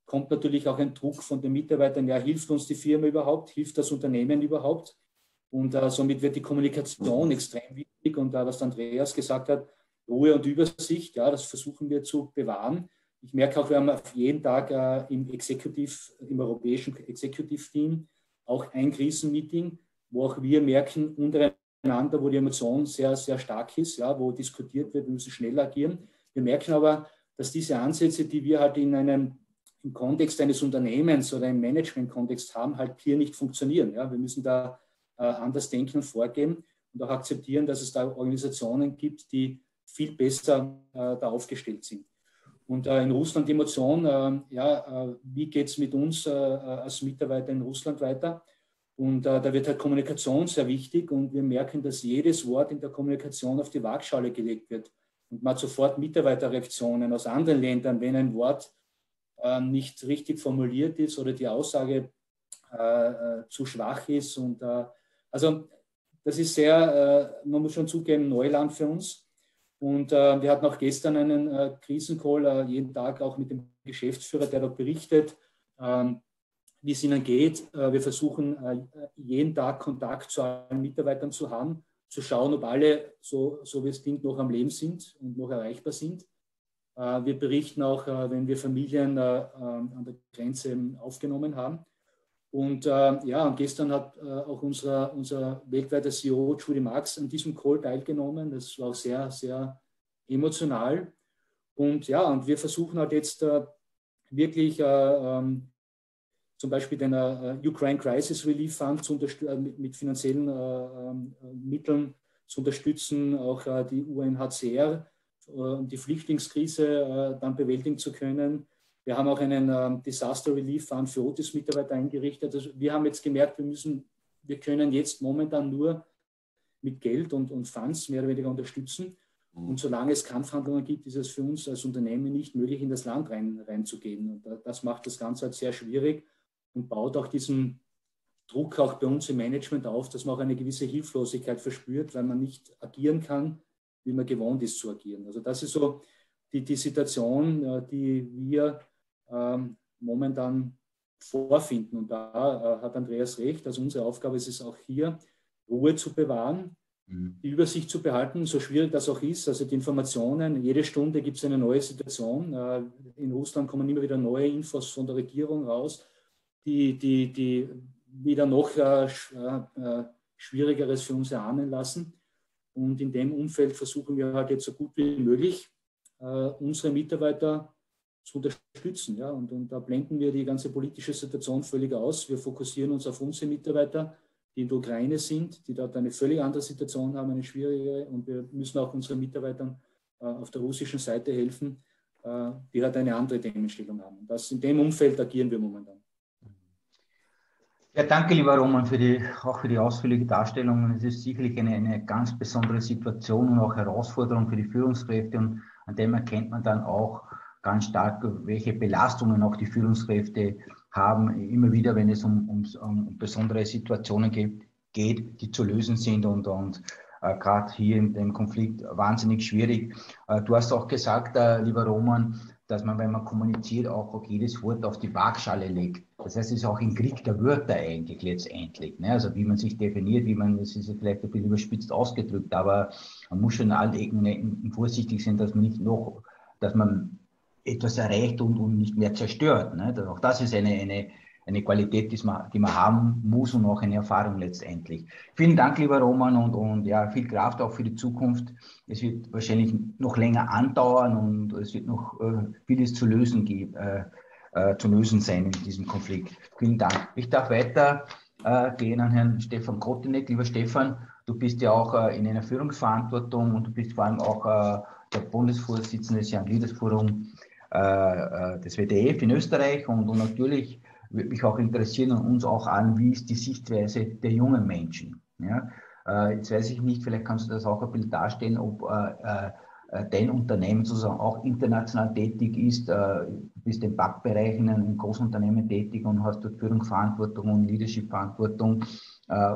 kommt natürlich auch ein Druck von den Mitarbeitern, ja, hilft uns die Firma überhaupt, hilft das Unternehmen überhaupt? Und äh, somit wird die Kommunikation extrem wichtig. Und äh, was Andreas gesagt hat, Ruhe und Übersicht, ja, das versuchen wir zu bewahren. Ich merke auch, wir haben auf jeden Tag äh, im Executive, im europäischen Executive Team auch ein Krisenmeeting, wo auch wir merken, untereinander, wo die Emotion sehr, sehr stark ist, ja, wo diskutiert wird, wir müssen schnell agieren. Wir merken aber, dass diese Ansätze, die wir halt in einem im Kontext eines Unternehmens oder im Management-Kontext haben, halt hier nicht funktionieren. Ja? Wir müssen da äh, anders denken und vorgehen und auch akzeptieren, dass es da Organisationen gibt, die viel besser äh, da aufgestellt sind. Und äh, in Russland die Emotion, äh, ja, äh, wie geht es mit uns äh, als Mitarbeiter in Russland weiter? Und da wird halt Kommunikation sehr wichtig und wir merken, dass jedes Wort in der Kommunikation auf die Waagschale gelegt wird. Und man hat sofort Mitarbeiterreaktionen aus anderen Ländern, wenn ein Wort äh, nicht richtig formuliert ist oder die Aussage äh, äh, zu schwach ist. Und, also das ist sehr, man muss schon zugeben, Neuland für uns. Und äh, wir hatten auch gestern einen äh, Krisencall, äh, jeden Tag auch mit dem Geschäftsführer, der dort berichtet, ähm, wie es ihnen geht. wir versuchen jeden Tag Kontakt zu allen Mitarbeitern zu haben, zu schauen, ob alle, so, so wie es klingt, noch am Leben sind und noch erreichbar sind. Äh, wir berichten auch, äh, wenn wir Familien äh, ähm, an der Grenze aufgenommen haben. Und ja, und gestern hat auch unser, unser weltweiter CEO Judy Marx an diesem Call teilgenommen. Das war auch sehr, sehr emotional. Und ja, und wir versuchen halt jetzt wirklich ähm, zum Beispiel den Ukraine Crisis Relief Fund zu mit, mit, finanziellen ähm, Mitteln zu unterstützen, auch die UNHCR um die Flüchtlingskrise äh, dann bewältigen zu können. Wir haben auch einen ähm, Disaster Relief Fund für Otis-Mitarbeiter eingerichtet. Also wir haben jetzt gemerkt, wir müssen, wir können jetzt momentan nur mit Geld und, und Funds mehr oder weniger unterstützen. Mhm. Und solange es Kampfhandlungen gibt, ist es für uns als Unternehmen nicht möglich, in das Land rein, reinzugehen. Und das macht das Ganze halt sehr schwierig und baut auch diesen Druck auch bei uns im Management auf, dass man auch eine gewisse Hilflosigkeit verspürt, weil man nicht agieren kann, wie man gewohnt ist zu agieren. Also das ist so die, die Situation, äh, die wir ähm, momentan vorfinden. Und da äh, hat Andreas recht. Also unsere Aufgabe ist es auch hier, Ruhe zu bewahren, mhm. die Übersicht zu behalten, so schwierig das auch ist. Also die Informationen, jede Stunde gibt es eine neue Situation. Äh, in Russland kommen immer wieder neue Infos von der Regierung raus, die, die, die wieder noch äh, äh, Schwierigeres für uns erahnen lassen. Und in dem Umfeld versuchen wir halt jetzt so gut wie möglich äh, unsere Mitarbeiter zu unterstützen. Ja? Und, und, da blenden wir die ganze politische Situation völlig aus. Wir fokussieren uns auf unsere Mitarbeiter, die in der Ukraine sind, die dort eine völlig andere Situation haben, eine schwierigere. Und wir müssen auch unseren Mitarbeitern äh, auf der russischen Seite helfen, äh, die halt eine andere Themenstellung haben. Das, in dem Umfeld agieren wir momentan. Ja, danke, lieber Roman, für die, auch für die ausführliche Darstellung. Es ist sicherlich eine, eine ganz besondere Situation und auch Herausforderung für die Führungskräfte. Und an dem erkennt man dann auch ganz stark, welche Belastungen auch die Führungskräfte haben, immer wieder, wenn es um, um, um besondere Situationen geht, geht, die zu lösen sind. Und, und äh, gerade hier in dem Konflikt wahnsinnig schwierig. Äh, du hast auch gesagt, äh, lieber Roman, dass man, wenn man kommuniziert, auch, jedes Wort auf die Waagschale legt. Das heißt, es ist auch ein Krieg der Wörter eigentlich letztendlich. Ne? Also wie man sich definiert, wie man, das ist vielleicht ein bisschen überspitzt ausgedrückt, aber man muss schon in allen Ecken vorsichtig sein, dass man nicht noch, dass man etwas erreicht und, und nicht mehr zerstört. Ne? Auch das ist eine, eine, eine Qualität, die man, die man haben muss und auch eine Erfahrung letztendlich. Vielen Dank, lieber Roman, und, und ja, viel Kraft auch für die Zukunft. Es wird wahrscheinlich noch länger andauern und es wird noch äh, vieles zu lösen geben, äh, äh, zu lösen sein in diesem Konflikt. Vielen Dank. Ich darf weiter äh, gehen an Herrn Stefan Kotinek. Lieber Stefan, du bist ja auch äh, in einer Führungsverantwortung und du bist vor allem auch äh, der Bundesvorsitzende des Young Leaders Forum des WDF in Österreich und, und natürlich würde mich auch interessieren und uns auch an, wie ist die Sichtweise der jungen Menschen. Ja? Äh, jetzt weiß ich nicht, vielleicht kannst du das auch ein bisschen darstellen, ob äh, äh, dein Unternehmen sozusagen auch international tätig ist. Du bist im Backbereich in einem großen Unternehmen tätig und hast dort Führungsverantwortung und Leadership-Verantwortung.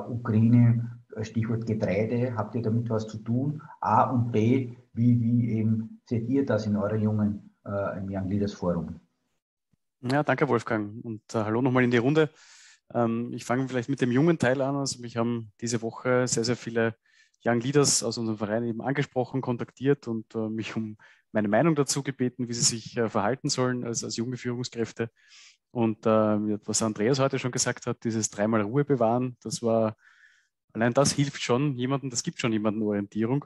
Ukraine, Stichwort Getreide, habt ihr damit was zu tun? A und B, wie, wie eben seht ihr das in eurer jungen, im Young Leaders Forum? Ja, danke Wolfgang und äh, hallo nochmal in die Runde. Ähm, ich fange vielleicht mit dem jungen Teil an. Also mich haben diese Woche sehr, sehr viele Young Leaders aus unserem Verein eben angesprochen, kontaktiert und äh, mich um meine Meinung dazu gebeten, wie sie sich äh, verhalten sollen als, als junge Führungskräfte. Und äh, was Andreas heute schon gesagt hat, dieses dreimal Ruhe bewahren, das war, allein das hilft schon jemandem, das gibt schon jemanden Orientierung.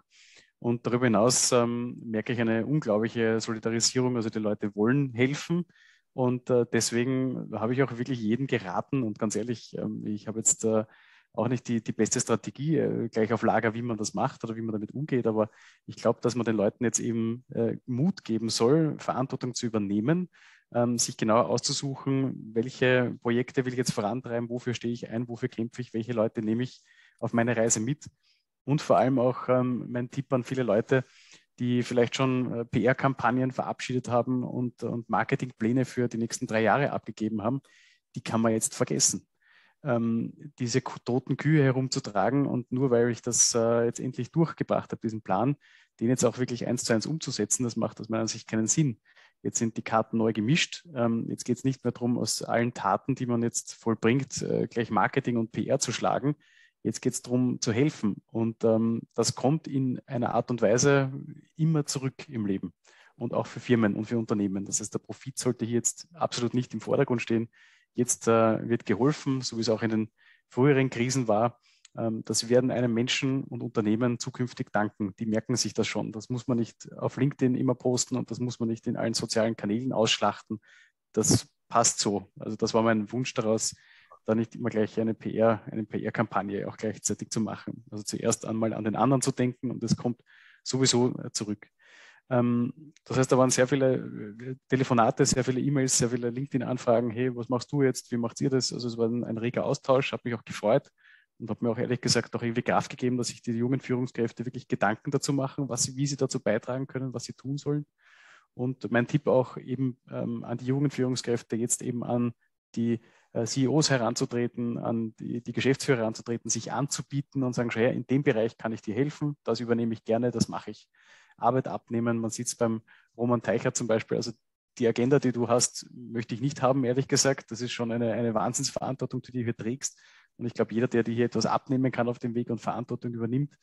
Und darüber hinaus ähm, merke ich eine unglaubliche Solidarisierung. Also die Leute wollen helfen, und äh, deswegen habe ich auch wirklich jedem geraten und ganz ehrlich, ähm, ich habe jetzt äh, auch nicht die, die beste Strategie äh, gleich auf Lager, wie man das macht oder wie man damit umgeht, aber ich glaube, dass man den Leuten jetzt eben äh, Mut geben soll, Verantwortung zu übernehmen, ähm, sich genauer auszusuchen, welche Projekte will ich jetzt vorantreiben, wofür stehe ich ein, wofür kämpfe ich, welche Leute nehme ich auf meine Reise mit. Und vor allem auch ähm, mein Tipp an viele Leute, die vielleicht schon äh, PR-Kampagnen verabschiedet haben und, und Marketingpläne für die nächsten drei Jahre abgegeben haben, die kann man jetzt vergessen. Ähm, diese toten Kühe herumzutragen und nur weil ich das äh, jetzt endlich durchgebracht habe, diesen Plan, den jetzt auch wirklich eins zu eins umzusetzen, das macht aus meiner Sicht keinen Sinn. Jetzt sind die Karten neu gemischt. Ähm, jetzt geht es nicht mehr darum, aus allen Taten, die man jetzt vollbringt, äh, gleich Marketing und PR zu schlagen, Jetzt geht es darum zu helfen. Und ähm, das kommt in einer Art und Weise immer zurück im Leben und auch für Firmen und für Unternehmen. Das heißt, der Profit sollte hier jetzt absolut nicht im Vordergrund stehen. Jetzt äh, wird geholfen, so wie es auch in den früheren Krisen war. Ähm, das werden einem Menschen und Unternehmen zukünftig danken. Die merken sich das schon. Das muss man nicht auf LinkedIn immer posten und das muss man nicht in allen sozialen Kanälen ausschlachten. Das passt so. Also das war mein Wunsch daraus, da nicht immer gleich eine PR, eine PR-Kampagne auch gleichzeitig zu machen. Also zuerst einmal an den anderen zu denken und das kommt sowieso äh, zurück. Ähm, das heißt, da waren sehr viele äh, Telefonate, sehr viele E-Mails, sehr viele LinkedIn-Anfragen. Hey, was machst du jetzt? Wie macht ihr das? Also es war ein, reger Austausch, hat mich auch gefreut und hat mir auch ehrlich gesagt auch irgendwie Kraft gegeben, dass sich die jungen Führungskräfte wirklich Gedanken dazu machen, was sie, wie sie dazu beitragen können, was sie tun sollen. Und mein Tipp auch eben ähm, an die jungen Führungskräfte, jetzt eben an die CEOs heranzutreten, an die, die, Geschäftsführer heranzutreten, sich anzubieten und sagen, schau her, in dem Bereich kann ich dir helfen, das übernehme ich gerne, das mache ich. Arbeit abnehmen, man sieht es beim Roman Teicher zum Beispiel, also die Agenda, die du hast, möchte ich nicht haben, ehrlich gesagt. Das ist schon eine, eine Wahnsinnsverantwortung, die du hier trägst. Und ich glaube, jeder, der dir hier etwas abnehmen kann auf dem Weg und Verantwortung übernimmt,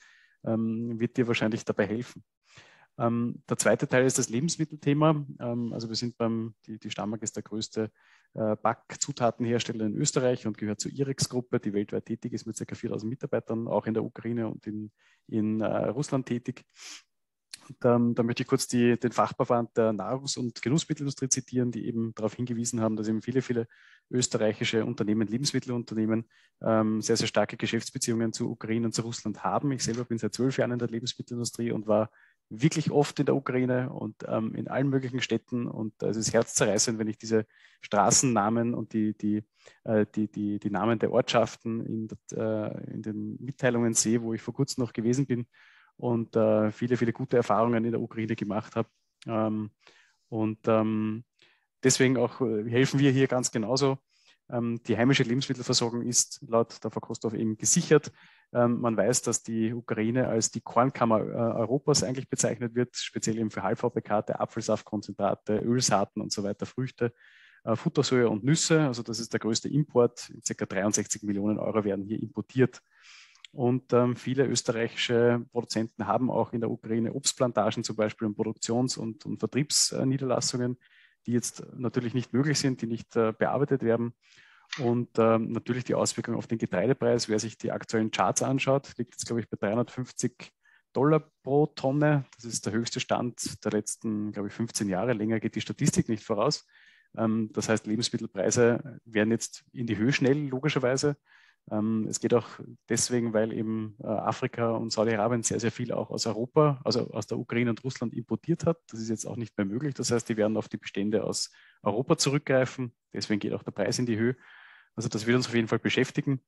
ähm, wird dir wahrscheinlich dabei helfen. Ähm, der zweite Teil ist das Lebensmittelthema. Ähm, also wir sind beim, die, die Stammark ist der größte äh, Backzutatenhersteller in Österreich und gehört zur IREX-Gruppe, die weltweit tätig ist mit ca. 4000 Mitarbeitern, auch in der Ukraine und in, in äh, Russland tätig. Dann, da möchte ich kurz die, den Fachverband der Nahrungs- und Genussmittelindustrie zitieren, die eben darauf hingewiesen haben, dass eben viele, viele österreichische Unternehmen, Lebensmittelunternehmen, ähm, sehr, sehr starke Geschäftsbeziehungen zu Ukraine und zu Russland haben. Ich selber bin seit zwölf Jahren in der Lebensmittelindustrie und war wirklich oft in der Ukraine und ähm, in allen möglichen Städten. Und es ist herzzerreißend, wenn ich diese Straßennamen und die, die, äh, die, die, die Namen der Ortschaften in, äh, in, den Mitteilungen sehe, wo ich vor kurzem noch gewesen bin und äh, viele, viele gute Erfahrungen in der Ukraine gemacht habe. Ähm, und ähm, deswegen auch äh, helfen wir hier ganz genauso. Ähm, die heimische Lebensmittelversorgung ist laut der Verkostorf eben gesichert. Ähm, man weiß, dass die Ukraine als die Kornkammer äh, Europas eigentlich bezeichnet wird, speziell eben für Halbfabrikate, Apfelsaftkonzentrate, Ölsaaten und so weiter, Früchte, äh, Futtersoja und Nüsse. Also das ist der größte Import. Circa 63 Millionen Euro werden hier importiert. Und ähm, viele österreichische Produzenten haben auch in der Ukraine Obstplantagen zum Beispiel und Produktions- und, und Vertriebsniederlassungen, die jetzt natürlich nicht möglich sind, die nicht äh, bearbeitet werden. Und ähm, natürlich die Auswirkungen auf den Getreidepreis. Wer sich die aktuellen Charts anschaut, liegt jetzt, glaube ich, bei 350 Dollar pro Tonne. Das ist der höchste Stand der letzten, glaube ich, 15 Jahre. Länger geht die Statistik nicht voraus. Ähm, das heißt, Lebensmittelpreise werden jetzt in die Höhe schnell, logischerweise. Ähm, es geht auch deswegen, weil eben äh, Afrika und Saudi-Arabien sehr, sehr viel auch aus Europa, also aus der Ukraine und Russland importiert hat. Das ist jetzt auch nicht mehr möglich. Das heißt, die werden auf die Bestände aus Europa zurückgreifen. Deswegen geht auch der Preis in die Höhe. Also das wird uns auf jeden Fall beschäftigen.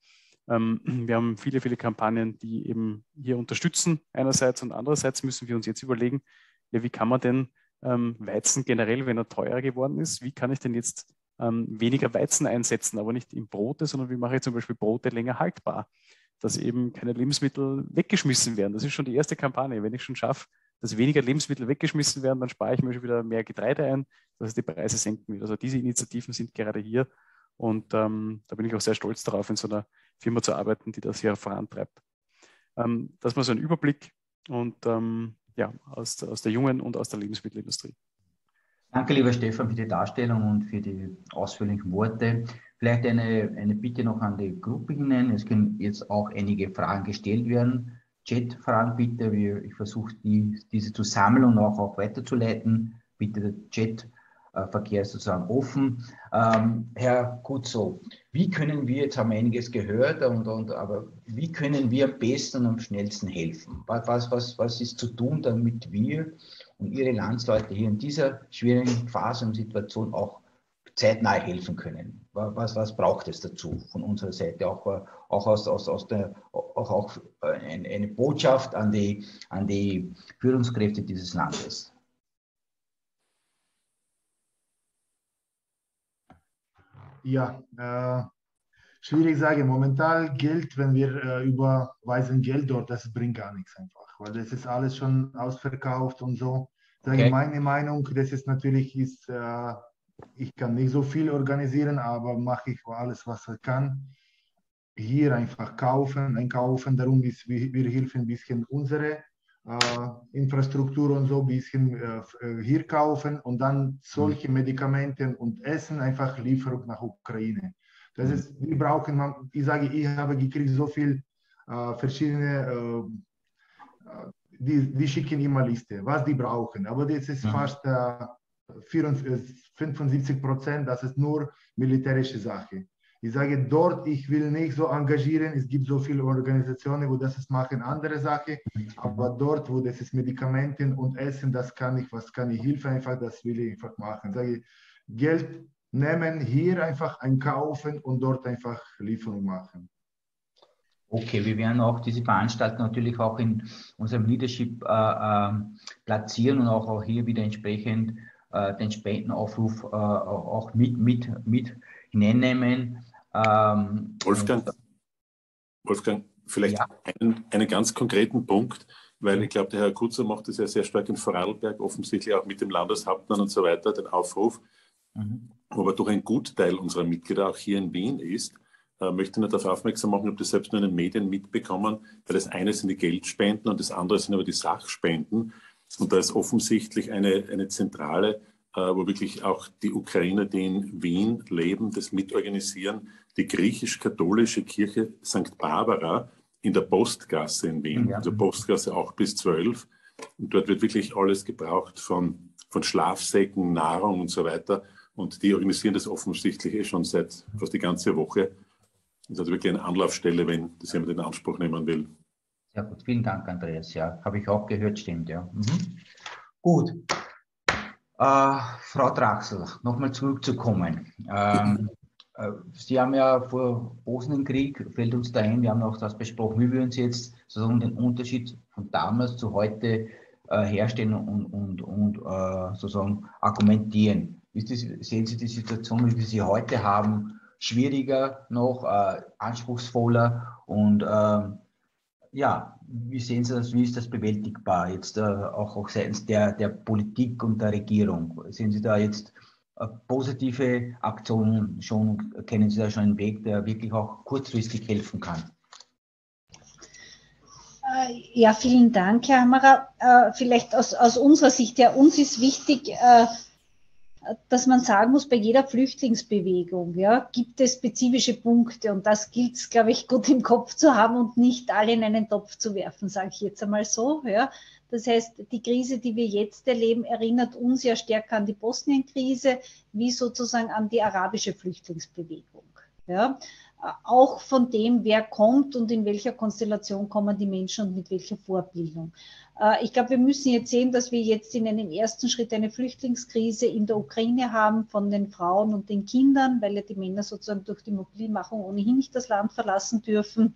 Ähm, wir haben viele, viele Kampagnen, die eben hier unterstützen einerseits und andererseits müssen wir uns jetzt überlegen, ja, wie kann man denn ähm, Weizen generell, wenn er teurer geworden ist, wie kann ich denn jetzt ähm, weniger Weizen einsetzen, aber nicht in Brote, sondern wie mache ich zum Beispiel Brote länger haltbar, dass eben keine Lebensmittel weggeschmissen werden. Das ist schon die erste Kampagne. Wenn ich schon schaffe, dass weniger Lebensmittel weggeschmissen werden, dann spare ich mir schon wieder mehr Getreide ein, dass die Preise senken wird. Also diese Initiativen sind gerade hier und ähm, da bin ich auch sehr stolz darauf, in so einer Firma zu arbeiten, die das hier vorantreibt. Ähm, das war so ein Überblick und ähm, ja, aus, aus der jungen und aus der Lebensmittelindustrie. Danke, lieber Stefan, für die Darstellung und für die ausführlichen Worte. Vielleicht eine, eine Bitte noch an die Gruppe hinein. Es können jetzt auch einige Fragen gestellt werden. Chat-Fragen bitte. Ich versuche die, diese zu sammeln und auch, auch weiterzuleiten. Bitte der Äh, Verkehr sozusagen offen. Ähm, Herr Kutzo, wie können wir, jetzt haben wir einiges gehört, und, und, aber wie können wir am besten und am schnellsten helfen? Was, was, was ist zu tun, damit wir und Ihre Landsleute hier in dieser schwierigen Phase und Situation auch zeitnah helfen können? Was, was braucht es dazu von unserer Seite? Auch, auch, aus, aus, aus der, auch, auch eine Botschaft an die, an die Führungskräfte dieses Landes. Ja, äh, schwierig sagen. Momentan Geld, wenn wir äh, überweisen Geld dort, das bringt gar nichts einfach, weil das ist alles schon ausverkauft und so. Okay. Meine Meinung, das ist natürlich, ist, äh, ich kann nicht so viel organisieren, aber mache ich alles, was ich kann. Hier einfach kaufen, einkaufen, darum ist, wir, wir helfen ein bisschen unsere Infrastruktur und so ein bisschen äh, äh, hier kaufen und dann solche mhm. Medikamente und Essen einfach Lieferung nach Ukraine. Das mhm. ist, wir brauchen, ich sage, ich habe gekriegt so viel äh, verschiedene, äh, die, die schicken immer Liste, was die brauchen. Aber das ist mhm. fast äh, 74, 75 Prozent, das ist nur militärische Sache. Ich sage dort, ich will nicht so engagieren. Es gibt so viele Organisationen, wo das machen andere Sachen. Aber dort, wo das ist Medikamenten und Essen, das kann ich, was kann ich Hilfe einfach, das will ich einfach machen. Ich sage Geld nehmen, hier einfach einkaufen und dort einfach Lieferung machen. Okay, wir werden auch diese Veranstaltung natürlich auch in unserem Leadership äh, äh, platzieren und auch, auch hier wieder entsprechend äh, den Spendenaufruf äh, auch mit, mit, mit hineinnehmen. Ähm, Wolfgang, Wolfgang, vielleicht ja. einen, einen ganz konkreten Punkt, weil ich glaube, der Herr Kutzer macht das ja sehr stark in Vorarlberg, offensichtlich auch mit dem Landeshauptmann und so weiter, den Aufruf, mhm. wo aber doch ein Gutteil unserer Mitglieder auch hier in Wien ist. Äh, möchte nur darauf aufmerksam machen, ob das selbst nur in den Medien mitbekommen, weil das eine sind die Geldspenden und das andere sind aber die Sachspenden. Und da ist offensichtlich eine, eine zentrale äh, wo wirklich auch die Ukrainer, die in Wien leben, das mitorganisieren. Die griechisch-katholische Kirche St. Barbara in der Postgasse in Wien, ja. also Postgasse auch bis 12. Und dort wird wirklich alles gebraucht von, von Schlafsäcken, Nahrung und so weiter. Und die organisieren das offensichtlich eh schon seit fast die ganze Woche. Das ist also wirklich eine Anlaufstelle, wenn das jemand in Anspruch nehmen will. Sehr gut, vielen Dank, Andreas. Ja, habe ich auch gehört, stimmt, ja. Mhm. Gut, äh, Frau Draxel, nochmal zurückzukommen. Ähm, äh, Sie haben ja vor Bosnienkrieg, fällt uns dahin, wir haben auch das besprochen, wie wir uns jetzt sozusagen den Unterschied von damals zu heute äh, herstellen und, und, und äh, sozusagen argumentieren. Das, sehen Sie die Situation, wie wir sie heute haben, schwieriger noch, äh, anspruchsvoller und ähm, ja, wie sehen Sie das, wie ist das bewältigbar jetzt äh, auch, auch seitens der, der Politik und der Regierung? Sehen Sie da jetzt äh, positive Aktionen schon, kennen Sie da schon einen Weg, der wirklich auch kurzfristig helfen kann? Äh, ja, vielen Dank, Herr Hammerer. Äh, vielleicht aus, aus unserer Sicht, ja, uns ist wichtig, äh, dass man sagen muss, bei jeder Flüchtlingsbewegung ja, gibt es spezifische Punkte und das gilt es, glaube ich, gut im Kopf zu haben und nicht alle in einen Topf zu werfen, sage ich jetzt einmal so. Ja. Das heißt, die Krise, die wir jetzt erleben, erinnert uns ja stärker an die Bosnien-Krise wie sozusagen an die arabische Flüchtlingsbewegung. Ja auch von dem, wer kommt und in welcher Konstellation kommen die Menschen und mit welcher Vorbildung. Äh, ich glaube, wir müssen jetzt sehen, dass wir jetzt in einem ersten Schritt eine Flüchtlingskrise in der Ukraine haben von den Frauen und den Kindern, weil ja die Männer sozusagen durch die Mobilmachung ohnehin nicht das Land verlassen dürfen.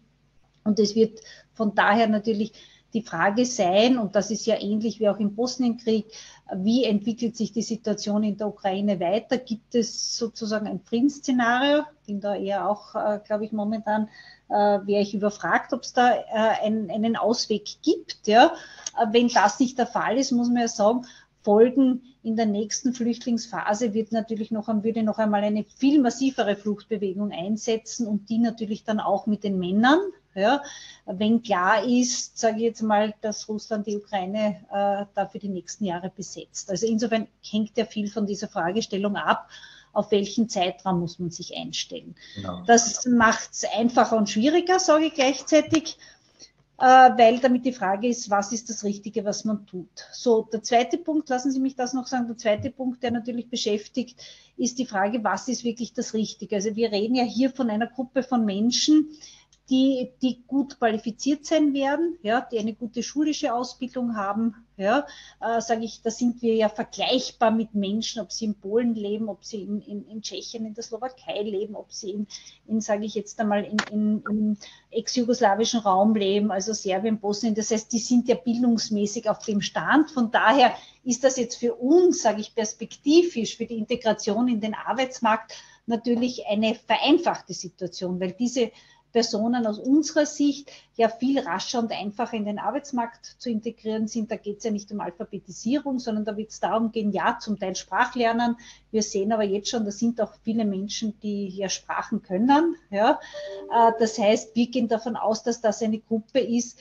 Und es wird von daher natürlich die Frage sein, und das ist ja ähnlich wie auch im Bosnienkrieg, wie entwickelt sich die Situation in der Ukraine weiter? Gibt es sozusagen ein Friedensszenario? Bin da eher auch, äh, glaube ich, momentan äh, wäre ich überfragt, ob es da äh, ein, einen Ausweg gibt. Ja? Äh, wenn das nicht der Fall ist, muss man ja sagen, Folgen in der nächsten Flüchtlingsphase wird natürlich noch, würde noch einmal eine viel massivere Fluchtbewegung einsetzen und die natürlich dann auch mit den Männern, ja, wenn klar ist, sage ich jetzt mal, dass Russland die Ukraine äh, da für die nächsten Jahre besetzt. Also insofern hängt ja viel von dieser Fragestellung ab, auf welchen Zeitraum muss man sich einstellen. Genau. Das macht es einfacher und schwieriger, sage ich gleichzeitig, äh, weil damit die Frage ist, was ist das Richtige, was man tut. So, der zweite Punkt, lassen Sie mich das noch sagen, der zweite Punkt, der natürlich beschäftigt, ist die Frage, was ist wirklich das Richtige. Also wir reden ja hier von einer Gruppe von Menschen, die, die gut qualifiziert sein werden, ja, die eine gute schulische Ausbildung haben, ja, äh, sage ich, da sind wir ja vergleichbar mit Menschen, ob sie in Polen leben, ob sie in, in, in Tschechien, in der Slowakei leben, ob sie in, in sage ich jetzt einmal, in, in, im ex-jugoslawischen Raum leben, also Serbien, Bosnien. Das heißt, die sind ja bildungsmäßig auf dem Stand. Von daher ist das jetzt für uns, sage ich, perspektivisch für die Integration in den Arbeitsmarkt natürlich eine vereinfachte Situation, weil diese Personen aus unserer Sicht ja viel rascher und einfacher in den Arbeitsmarkt zu integrieren sind. Da geht es ja nicht um Alphabetisierung, sondern da wird es darum gehen, ja, zum Teil Sprachlernen. Wir sehen aber jetzt schon, da sind auch viele Menschen, die ja Sprachen können. Ja. Äh, das heißt, wir gehen davon aus, dass das eine Gruppe ist,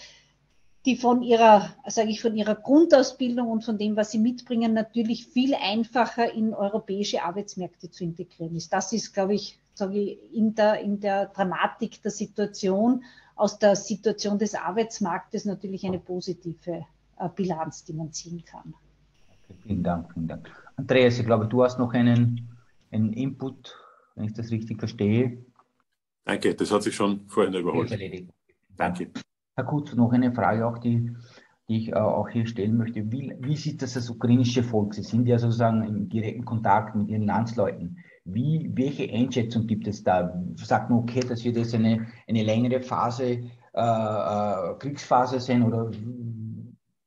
die von ihrer, sage ich, von ihrer Grundausbildung und von dem, was sie mitbringen, natürlich viel einfacher in europäische Arbeitsmärkte zu integrieren ist. Das ist, glaube ich, sage ich, in der, in der Dramatik der Situation, aus der Situation des Arbeitsmarktes natürlich eine positive äh, Bilanz, die man ziehen kann. Okay, vielen Dank, vielen Dank. Andreas, ich glaube, du hast noch einen, einen Input, wenn ich das richtig verstehe. Danke, das hat sich schon vorhin überholt. Danke. Herr Kutz, noch eine Frage auch, die, die ich äh, auch hier stellen möchte. Wie, wie sieht das das ukrainische Volk? Sie sind ja sozusagen im direkten Kontakt mit Ihren Landsleuten. Wie, welche Einschätzung gibt es da? Sagt man, okay, das wird jetzt eine, eine längere Phase, äh, äh, Kriegsphase sein oder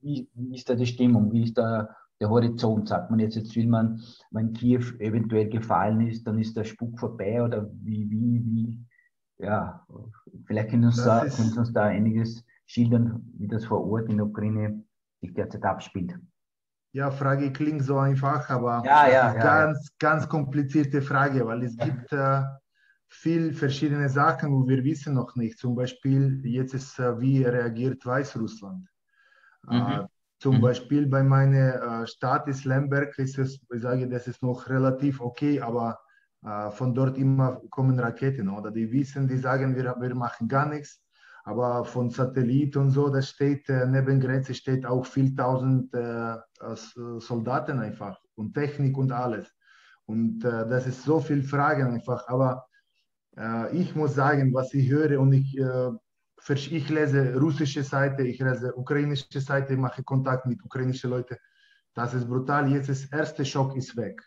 wie, wie, ist da die Stimmung? Wie ist da der Horizont? Sagt man jetzt, jetzt will man, wenn Kiew eventuell gefallen ist, dann ist der Spuk vorbei oder wie, wie, wie, ja, vielleicht können, uns da, können Sie uns da einiges schildern, wie das vor Ort in der Ukraine sich derzeit abspielt. Ja, Frage klingt so einfach, aber ja, ja, ja, ganz, ganz komplizierte Frage, weil es gibt äh, viel verschiedene Sachen, wo wir wissen noch nicht. Zum Beispiel jetzt ist, äh, wie reagiert Weißrussland. Äh, mhm. Äh, zum mhm. Beispiel bei meiner äh, Stadt ist Lemberg, ist es, ich sage, das ist noch relativ okay, aber äh, von dort immer kommen Raketen, oder? Die wissen, die sagen, wir, wir machen gar nichts aber von Satellit und so, da steht äh, neben Grenze steht auch viel tausend äh, Soldaten einfach und Technik und alles. Und äh, das ist so viel Fragen einfach. Aber äh, ich muss sagen, was ich höre und ich, äh, ich lese russische Seite, ich lese ukrainische Seite, mache Kontakt mit ukrainischen Leuten. Das ist brutal. Jetzt ist der erste Schock ist weg.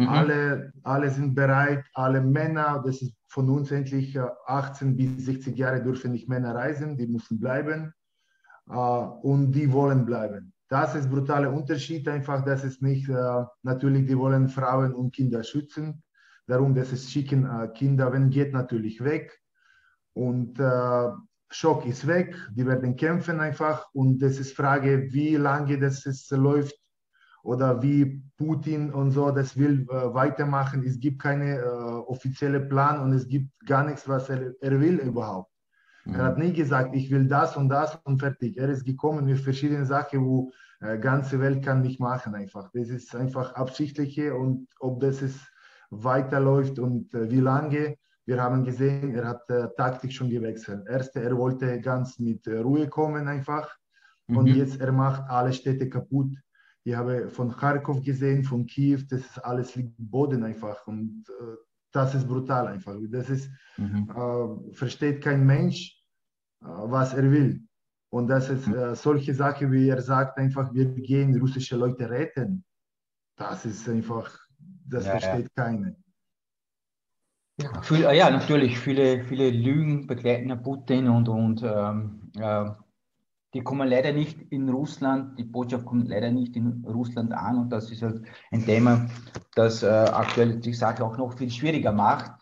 Mhm. Alle, alle sind bereit, alle Männer, das ist von uns endlich 18 bis 60 Jahre dürfen nicht Männer reisen, die müssen bleiben äh, und die wollen bleiben. Das ist brutaler Unterschied einfach, das ist nicht, äh, natürlich, die wollen Frauen und Kinder schützen, darum, dass es schicken äh, Kinder, wenn geht, natürlich weg und Schock ist weg, die werden kämpfen einfach und es ist Frage, wie lange das ist, läuft oder wie Putin und so das will äh, weitermachen. Es gibt keine äh, offizielle Plan und es gibt gar nichts, was er, er will überhaupt. Mhm. Er hat nie gesagt, ich will das und das und fertig. Er ist gekommen mit verschiedenen Sachen, wo äh, ganze Welt kann nicht machen einfach. Das ist einfach absichtliche und ob das ist weiterläuft und äh, wie lange. Wir haben gesehen, er hat äh, Taktik schon gewechselt. Erst er wollte ganz mit äh, Ruhe kommen einfach mhm. und jetzt er macht alle Städte kaputt. Ich habe von Kharkov gesehen, von Kiew, das ist alles liegt Boden einfach und äh, das ist brutal einfach. Das ist, mhm. äh, versteht kein Mensch, äh, was er will. Und das ist mhm. äh, solche Sachen, wie er sagt, einfach, wir gehen russische Leute retten. Das ist einfach, das ja, versteht ja. keiner. Ja, viel, ja, natürlich, viele, viele Lügen begleiten Putin und, und ähm, äh, die kommen leider nicht in Russland, die Botschaft kommt leider nicht in Russland an und das ist halt ein Thema, das äh, aktuell die Sache auch noch viel schwieriger macht.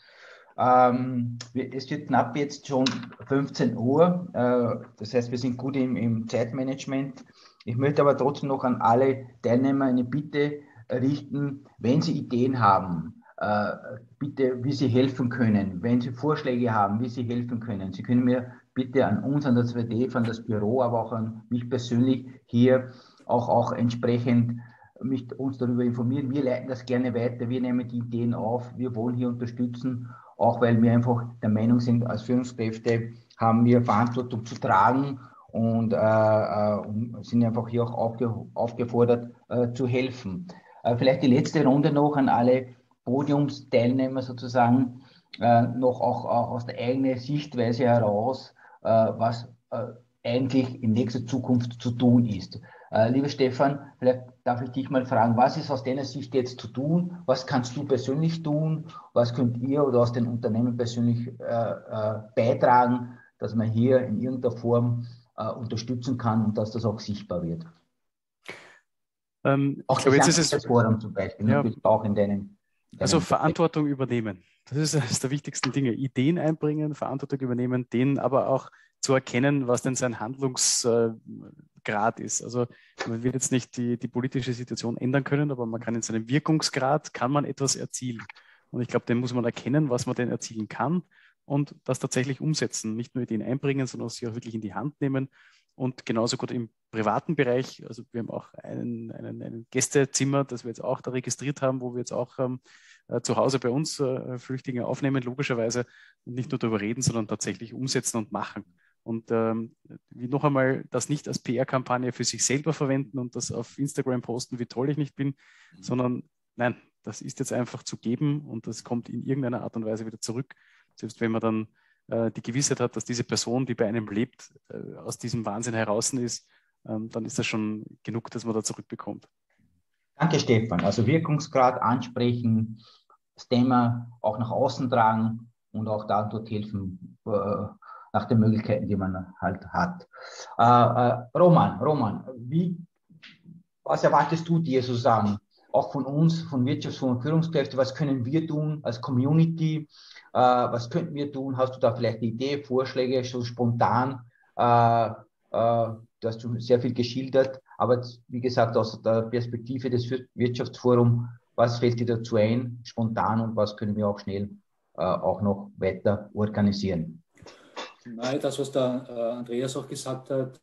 Ähm, es wird knapp jetzt schon 15 Uhr, äh, das heißt, wir sind gut im, im, Zeitmanagement. Ich möchte aber trotzdem noch an alle Teilnehmer eine Bitte richten, wenn Sie Ideen haben, äh, bitte, wie Sie helfen können, wenn Sie Vorschläge haben, wie Sie helfen können. Sie können mir bitte an uns, an das WDF, an das Büro, aber auch an mich persönlich hier auch, auch entsprechend mich, uns darüber informieren. Wir leiten das gerne weiter, wir nehmen die Ideen auf, wir wollen hier unterstützen, auch weil wir einfach der Meinung sind, als Führungskräfte haben wir Verantwortung zu tragen und, äh, äh, sind einfach hier auch aufge aufgefordert äh, zu helfen. Äh, vielleicht die letzte Runde noch an alle Podiumsteilnehmer sozusagen, äh, noch auch, auch aus der eigenen Sichtweise heraus was äh, eigentlich in nächster Zukunft zu tun ist. Äh, lieber Stefan, vielleicht darf ich dich mal fragen, was ist aus deiner Sicht jetzt zu tun? Was kannst du persönlich tun? Was könnt ihr oder aus den Unternehmen persönlich beitragen, dass man hier in irgendeiner Form unterstützen kann und dass das auch sichtbar wird? Ähm, auch ich glaube, jetzt ist es das Forum zum Beispiel, ja. auch in deinen also Verantwortung übernehmen. Das ist eines der wichtigsten Dinge. Ideen einbringen, Verantwortung übernehmen, denen aber auch zu erkennen, was denn sein Handlungsgrad ist. Also man wird jetzt nicht die, die politische Situation ändern können, aber man kann in seinem Wirkungsgrad, kann man etwas erzielen. Und ich glaube, den muss man erkennen, was man denn erzielen kann und das tatsächlich umsetzen. Nicht nur Ideen einbringen, sondern sie auch wirklich in die Hand nehmen und genauso gut im privaten Bereich. Also wir haben auch einen, einen, einen Gästezimmer, das wir jetzt auch da registriert haben, wo wir jetzt auch ähm, äh, zu Hause bei uns äh, Flüchtlinge aufnehmen, logischerweise, und nicht nur darüber reden, sondern tatsächlich umsetzen und machen. Und ähm, wie noch einmal das nicht als PR-Kampagne für sich selber verwenden und das auf Instagram posten, wie toll ich nicht bin, mhm. sondern nein, das ist jetzt einfach zu geben und das kommt in irgendeiner Art und Weise wieder zurück. Selbst wenn man dann äh, die Gewissheit hat, dass diese Person, die bei einem lebt, äh, aus diesem Wahnsinn heraus ist, ähm, dann ist das schon genug, dass man da zurückbekommt. Danke, Stefan. Also Wirkungsgrad ansprechen, das Thema auch nach außen tragen und auch da dort helfen äh, nach den Möglichkeiten, die man halt hat. Äh, äh, Roman, Roman, wie, was erwartest du dir sozusagen? Auch von uns, von Wirtschafts- und Führungskräften, was können wir tun als Community? Äh, was könnten wir tun? Hast du da vielleicht eine Idee, Vorschläge, so spontan? Äh, äh, du hast schon sehr viel geschildert, aber wie gesagt, aus der Perspektive des Wirtschaftsforums, was fällt dir dazu ein, spontan und was können wir auch schnell auch noch weiter organisieren? Nein, das, was der Andreas auch gesagt hat,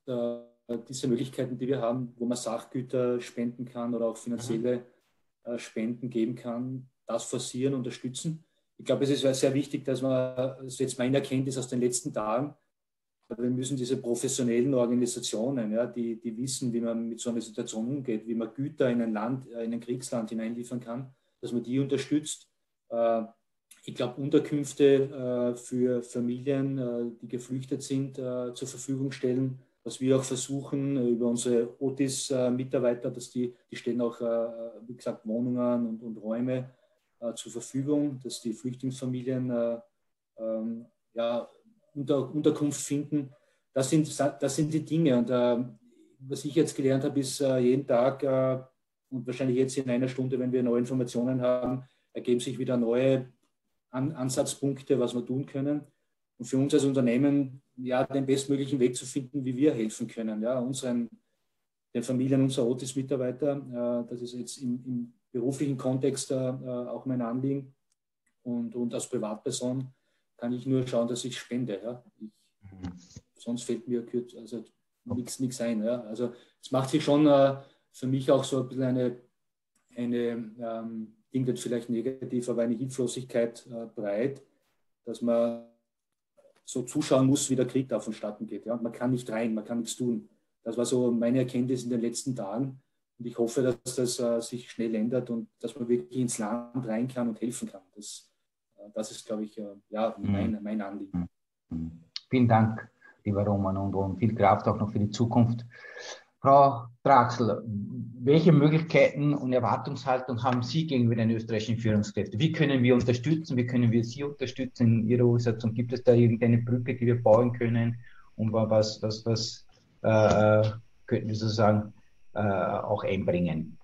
diese Möglichkeiten, die wir haben, wo man Sachgüter spenden kann oder auch finanzielle Spenden geben kann, das forcieren, unterstützen ich glaube, es ist sehr wichtig, dass man, das ist jetzt meine Erkenntnis aus den letzten Tagen, wir müssen diese professionellen Organisationen, ja, die, die wissen, wie man mit so einer Situation umgeht, wie man Güter in ein Land, in ein Kriegsland hineinliefern kann, dass man die unterstützt. Äh, ich glaube, Unterkünfte äh, für Familien, äh, die geflüchtet sind, zur Verfügung stellen, was wir auch versuchen über unsere Otis-Mitarbeiter, dass die, die stellen auch, wie gesagt, Wohnungen und, und Räume äh, zur Verfügung, dass die Flüchtlingsfamilien äh, ähm, ja, unter, Unterkunft finden. Das sind, das sind die Dinge. Und äh, was ich jetzt gelernt habe, ist jeden Tag und wahrscheinlich jetzt in einer Stunde, wenn wir neue Informationen haben, ergeben sich wieder neue An Ansatzpunkte, was wir tun können. Und für uns als Unternehmen ja, den bestmöglichen Weg zu finden, wie wir helfen können. Ja, unseren, den Familien unserer Otis-Mitarbeiter. Äh, das ist jetzt im, im beruflichen Kontext äh, auch mein Anliegen. Und, und als Privatperson kann ich nur schauen, dass ich spende. Ja. Ich, sonst fällt mir also nichts ein. Ja. Also es macht sich schon äh, für mich auch so ein bisschen eine, eine ähm, klingt jetzt vielleicht negativ, aber eine Hilflosigkeit äh, breit, dass man so zuschauen muss, wie der Krieg da vonstatten geht. Ja? Man kann nicht rein, man kann nichts tun. Das war so meine Erkenntnis in den letzten Tagen. Und ich hoffe, dass das äh, sich schnell ändert und dass man wirklich ins Land rein kann und helfen kann. Das, das ist, glaube ich, äh, ja, mhm. mein, mein Anliegen. Mhm. Vielen Dank, lieber Roman, und, und viel Kraft auch noch für die Zukunft. Frau Draxel, welche Möglichkeiten und Erwartungshaltung haben Sie gegenüber den österreichischen Führungskräften? Wie können wir unterstützen? Wie können wir Sie unterstützen in Ihrer Umsetzung? Gibt es da irgendeine Brücke, die wir bauen können? Und was, was, was äh, könnten wir sozusagen äh, auch einbringen?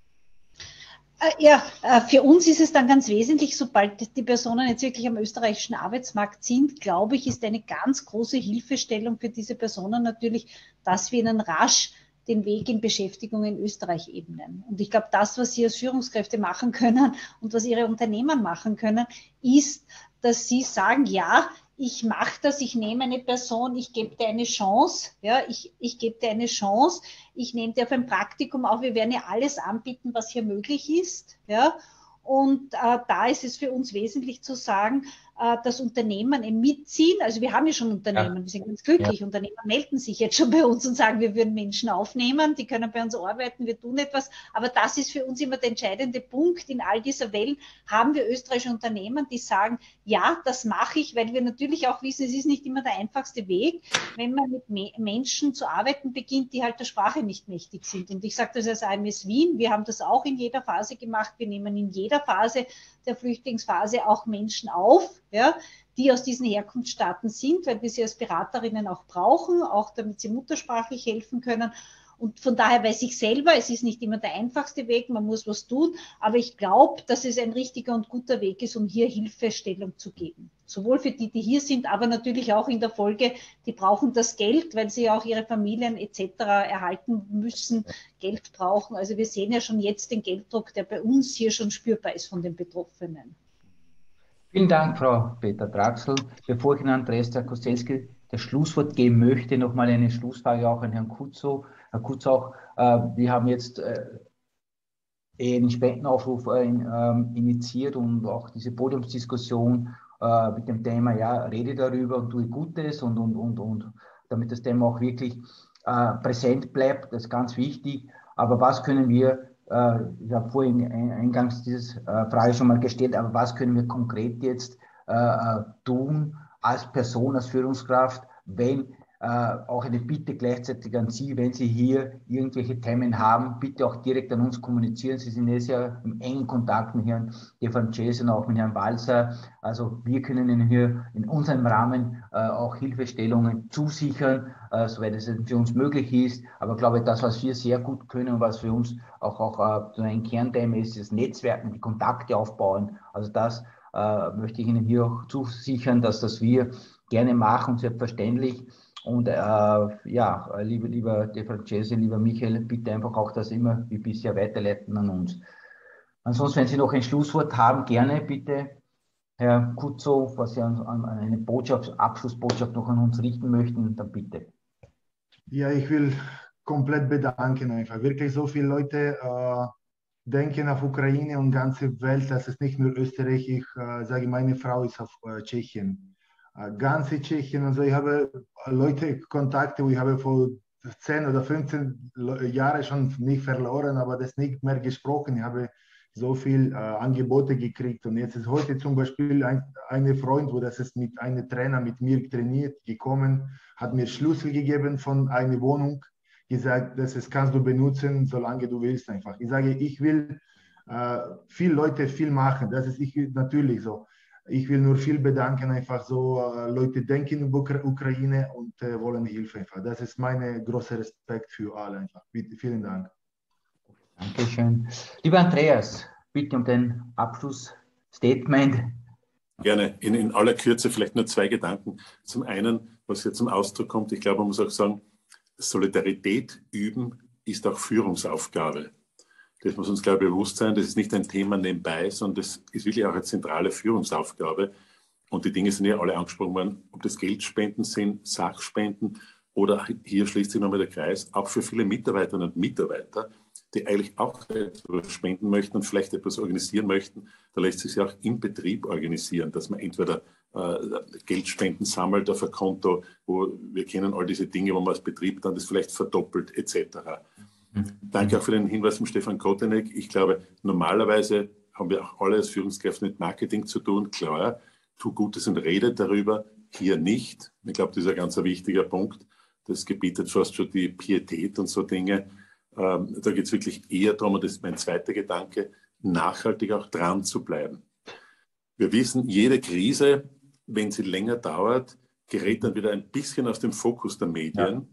Äh, ja, äh, für uns ist es dann ganz wesentlich, sobald die Personen jetzt wirklich am österreichischen Arbeitsmarkt sind, glaube ich, ist eine ganz große Hilfestellung für diese Personen natürlich, dass wir ihnen rasch den Weg in Beschäftigung in Österreich ebnen. Und ich glaube, das, was Sie als Führungskräfte machen können und was Ihre Unternehmen machen können, ist, dass Sie sagen, ja, ich mache das, ich nehme eine Person, ich gebe dir eine Chance, ja, ich, ich gebe dir eine Chance, ich nehme dir auf ein Praktikum auf, wir werden ja alles anbieten, was hier möglich ist, ja, und äh, da ist es für uns wesentlich zu sagen, äh, das Unternehmen mitziehen. Also wir haben ja schon Unternehmen, ja. wir sind ganz glücklich. Ja. Unternehmer melden sich jetzt schon bei uns und sagen, wir würden Menschen aufnehmen, die können bei uns arbeiten, wir tun etwas. Aber das ist für uns immer der entscheidende Punkt. In all dieser Welt haben wir österreichische Unternehmen, die sagen, ja, das mache ich, weil wir natürlich auch wissen, es ist nicht immer der einfachste Weg, wenn man mit Me Menschen zu arbeiten beginnt, die halt der Sprache nicht mächtig sind. Und ich sage das als AMS Wien, wir haben das auch in jeder Phase gemacht. Wir nehmen in jeder Phase der Flüchtlingsphase auch Menschen auf, ja, die aus diesen Herkunftsstaaten sind, weil wir sie als Beraterinnen auch brauchen, auch damit sie muttersprachlich helfen können. Und von daher weiß ich selber, es ist nicht immer der einfachste Weg, man muss was tun, aber ich glaube, dass es ein richtiger und guter Weg ist, um hier Hilfestellung zu geben. Sowohl für die, die hier sind, aber natürlich auch in der Folge, die brauchen das Geld, weil sie auch ihre Familien etc. erhalten müssen, Geld brauchen. Also wir sehen ja schon jetzt den Gelddruck, der bei uns hier schon spürbar ist von den Betroffenen. Vielen Dank, Frau Peter Draxel. Bevor ich Ihnen Andreas Kostelski das Schlusswort geben möchte, nochmal eine Schlussfrage auch an Herrn Kutzow. Herr Kutzauch, äh, wir haben jetzt äh, einen Spendenaufruf äh, ähm, initiiert und auch diese Podiumsdiskussion mit dem Thema, ja, rede darüber und tue Gutes und, und, und, und damit das Thema auch wirklich präsent bleibt, das ist ganz wichtig. Aber was können wir, ich habe vorhin eingangs diese Frage schon mal gestellt, aber was können wir konkret jetzt tun als Person, als Führungskraft, wenn äh, auch eine Bitte gleichzeitig an Sie, wenn Sie hier irgendwelche Themen haben, bitte auch direkt an uns kommunizieren. Sie sind jetzt ja im engen Kontakt mit Herrn Francese und auch mit Herrn Walser. Also wir können Ihnen hier in unserem Rahmen äh, auch Hilfestellungen zusichern, äh, soweit es für uns möglich ist. Aber ich glaube, das, was wir sehr gut können und was für uns auch, auch äh, so ein Kernthema ist, das Netzwerken, die Kontakte aufbauen. Also das äh, möchte ich Ihnen hier auch zusichern, dass das wir gerne machen, selbstverständlich. Und äh, ja, lieber, lieber De Francese, lieber Michael, bitte einfach auch das immer wie bisher weiterleiten an uns. Ansonsten, wenn Sie noch ein Schlusswort haben, gerne bitte, Herr Kutzo, was Sie an, an eine Botschaft, Abschlussbotschaft noch an uns richten möchten, dann bitte. Ja, ich will komplett bedanken einfach. Wirklich so viele Leute äh, denken auf Ukraine und ganze Welt, das ist nicht nur Österreich. Ich äh, sage, meine Frau ist auf äh, Tschechien äh, ganze Tschechien und so. Ich habe Leute Kontakte, ich habe vor 10 oder 15 Jahren schon nicht verloren, aber das nicht mehr gesprochen. Ich habe so viel äh, Angebote gekriegt und jetzt ist heute zum Beispiel ein eine Freund, wo das ist mit einem Trainer mit mir trainiert, gekommen, hat mir Schlüssel gegeben von einer Wohnung, gesagt, das ist, kannst du benutzen, solange du willst einfach. Ich sage, ich will äh, viele Leute viel machen, das ist ich, natürlich so. Ich will nur viel bedanken, einfach so, äh, Leute denken über Ukraine und äh, wollen Hilfe einfach. Das ist mein großer Respekt für alle einfach. Bitte, vielen Dank. Dankeschön. Lieber Andreas, bitte um den Abschlussstatement. Gerne. In, in aller Kürze vielleicht nur zwei Gedanken. Zum einen, was hier zum Ausdruck kommt. Ich glaube, man muss auch sagen, Solidarität üben ist auch Führungsaufgabe. Das muss uns, ich, bewusst sein. Das ist nicht ein Thema nebenbei, sondern das ist wirklich auch eine zentrale Führungsaufgabe. Und die Dinge sind ja alle angesprochen worden, ob das Geldspenden sind, Sachspenden oder hier schließt sich nochmal der Kreis, auch für viele Mitarbeiterinnen und Mitarbeiter, die eigentlich auch etwas spenden möchten und vielleicht etwas organisieren möchten. Da lässt sich ja auch im Betrieb organisieren, dass man entweder Geldspenden sammelt auf ein Konto, wo wir kennen all diese Dinge, wo man als Betrieb dann das vielleicht verdoppelt etc. Mhm. Danke auch für den Hinweis von Stefan Kotenek. Ich glaube, normalerweise haben wir auch alle als Führungskräfte mit Marketing zu tun, klar, tu Gutes und rede darüber, hier nicht. Ich glaube, das ist ein ganz wichtiger Punkt. Das gebietet fast schon die Pietät und so Dinge. Ähm, da geht es wirklich eher darum, und das ist mein zweiter Gedanke, nachhaltig auch dran zu bleiben. Wir wissen, jede Krise, wenn sie länger dauert, gerät dann wieder ein bisschen aus dem Fokus der Medien. Ja.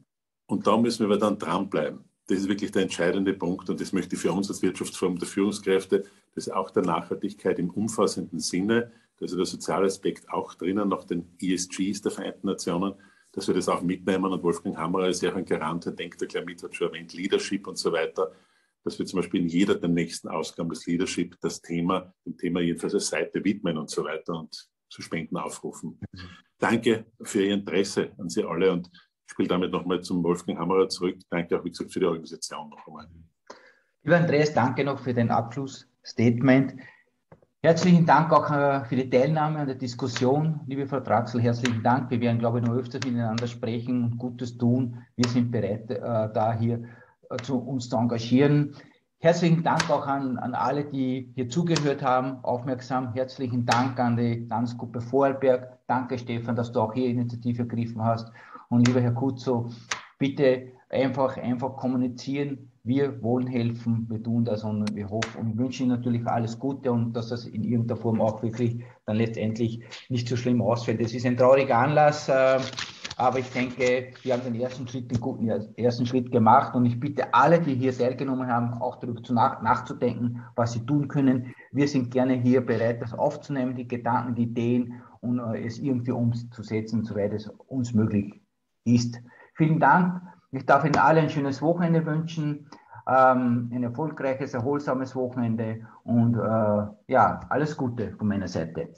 Und da müssen wir dann dranbleiben. Das ist wirklich der entscheidende Punkt und das möchte ich für uns als Wirtschaftsform der Führungskräfte, das ist auch der Nachhaltigkeit im umfassenden Sinne, also der soziale Aspekt auch drinnen, nach den ESGs der Vereinten Nationen, dass wir das auch mitnehmen. Und Wolfgang Hammerer ist ja auch ein Garant, er denkt da gleich mit, hat schon erwähnt, Leadership und so weiter, dass wir zum Beispiel in jeder der nächsten Ausgaben des Leadership das Thema, dem Thema jedenfalls eine Seite widmen und so weiter und zu Spenden aufrufen. Danke für Ihr Interesse an Sie alle und ich spiele damit nochmal zum Wolfgang Hammerer zurück. Danke auch, wie gesagt, für die Organisation noch einmal. Lieber Andreas, danke noch für dein Abschlussstatement. Herzlichen Dank auch äh, für die Teilnahme an der Diskussion. Liebe Frau Traxel, herzlichen Dank. Wir werden, glaube ich, noch öfter miteinander sprechen und Gutes tun. Wir sind bereit, äh, da hier äh, zu, uns zu engagieren. Herzlichen Dank auch an, an alle, die hier zugehört haben, aufmerksam. Herzlichen Dank an die Tanzgruppe Vorarlberg. Danke, Stefan, dass du auch hier Initiative ergriffen hast. Und lieber Herr Kutzo, bitte einfach, einfach kommunizieren, wir wollen helfen, wir tun das und wir hoffen und wünschen Ihnen natürlich alles Gute und dass das in irgendeiner Form auch wirklich dann letztendlich nicht so schlimm ausfällt. Es ist ein trauriger Anlass, äh, aber ich denke, wir haben den ersten Schritt, den guten ersten Schritt gemacht und ich bitte alle, die hier teilgenommen haben, auch darüber zu nach, nachzudenken, was sie tun können. Wir sind gerne hier bereit, das aufzunehmen, die Gedanken, die Ideen und äh, es irgendwie umzusetzen, soweit es uns möglich ist. Vielen Dank. Ich darf Ihnen alle ein schönes Wochenende wünschen, ähm, ein erfolgreiches, erholsames Wochenende und äh, ja, alles Gute von meiner Seite.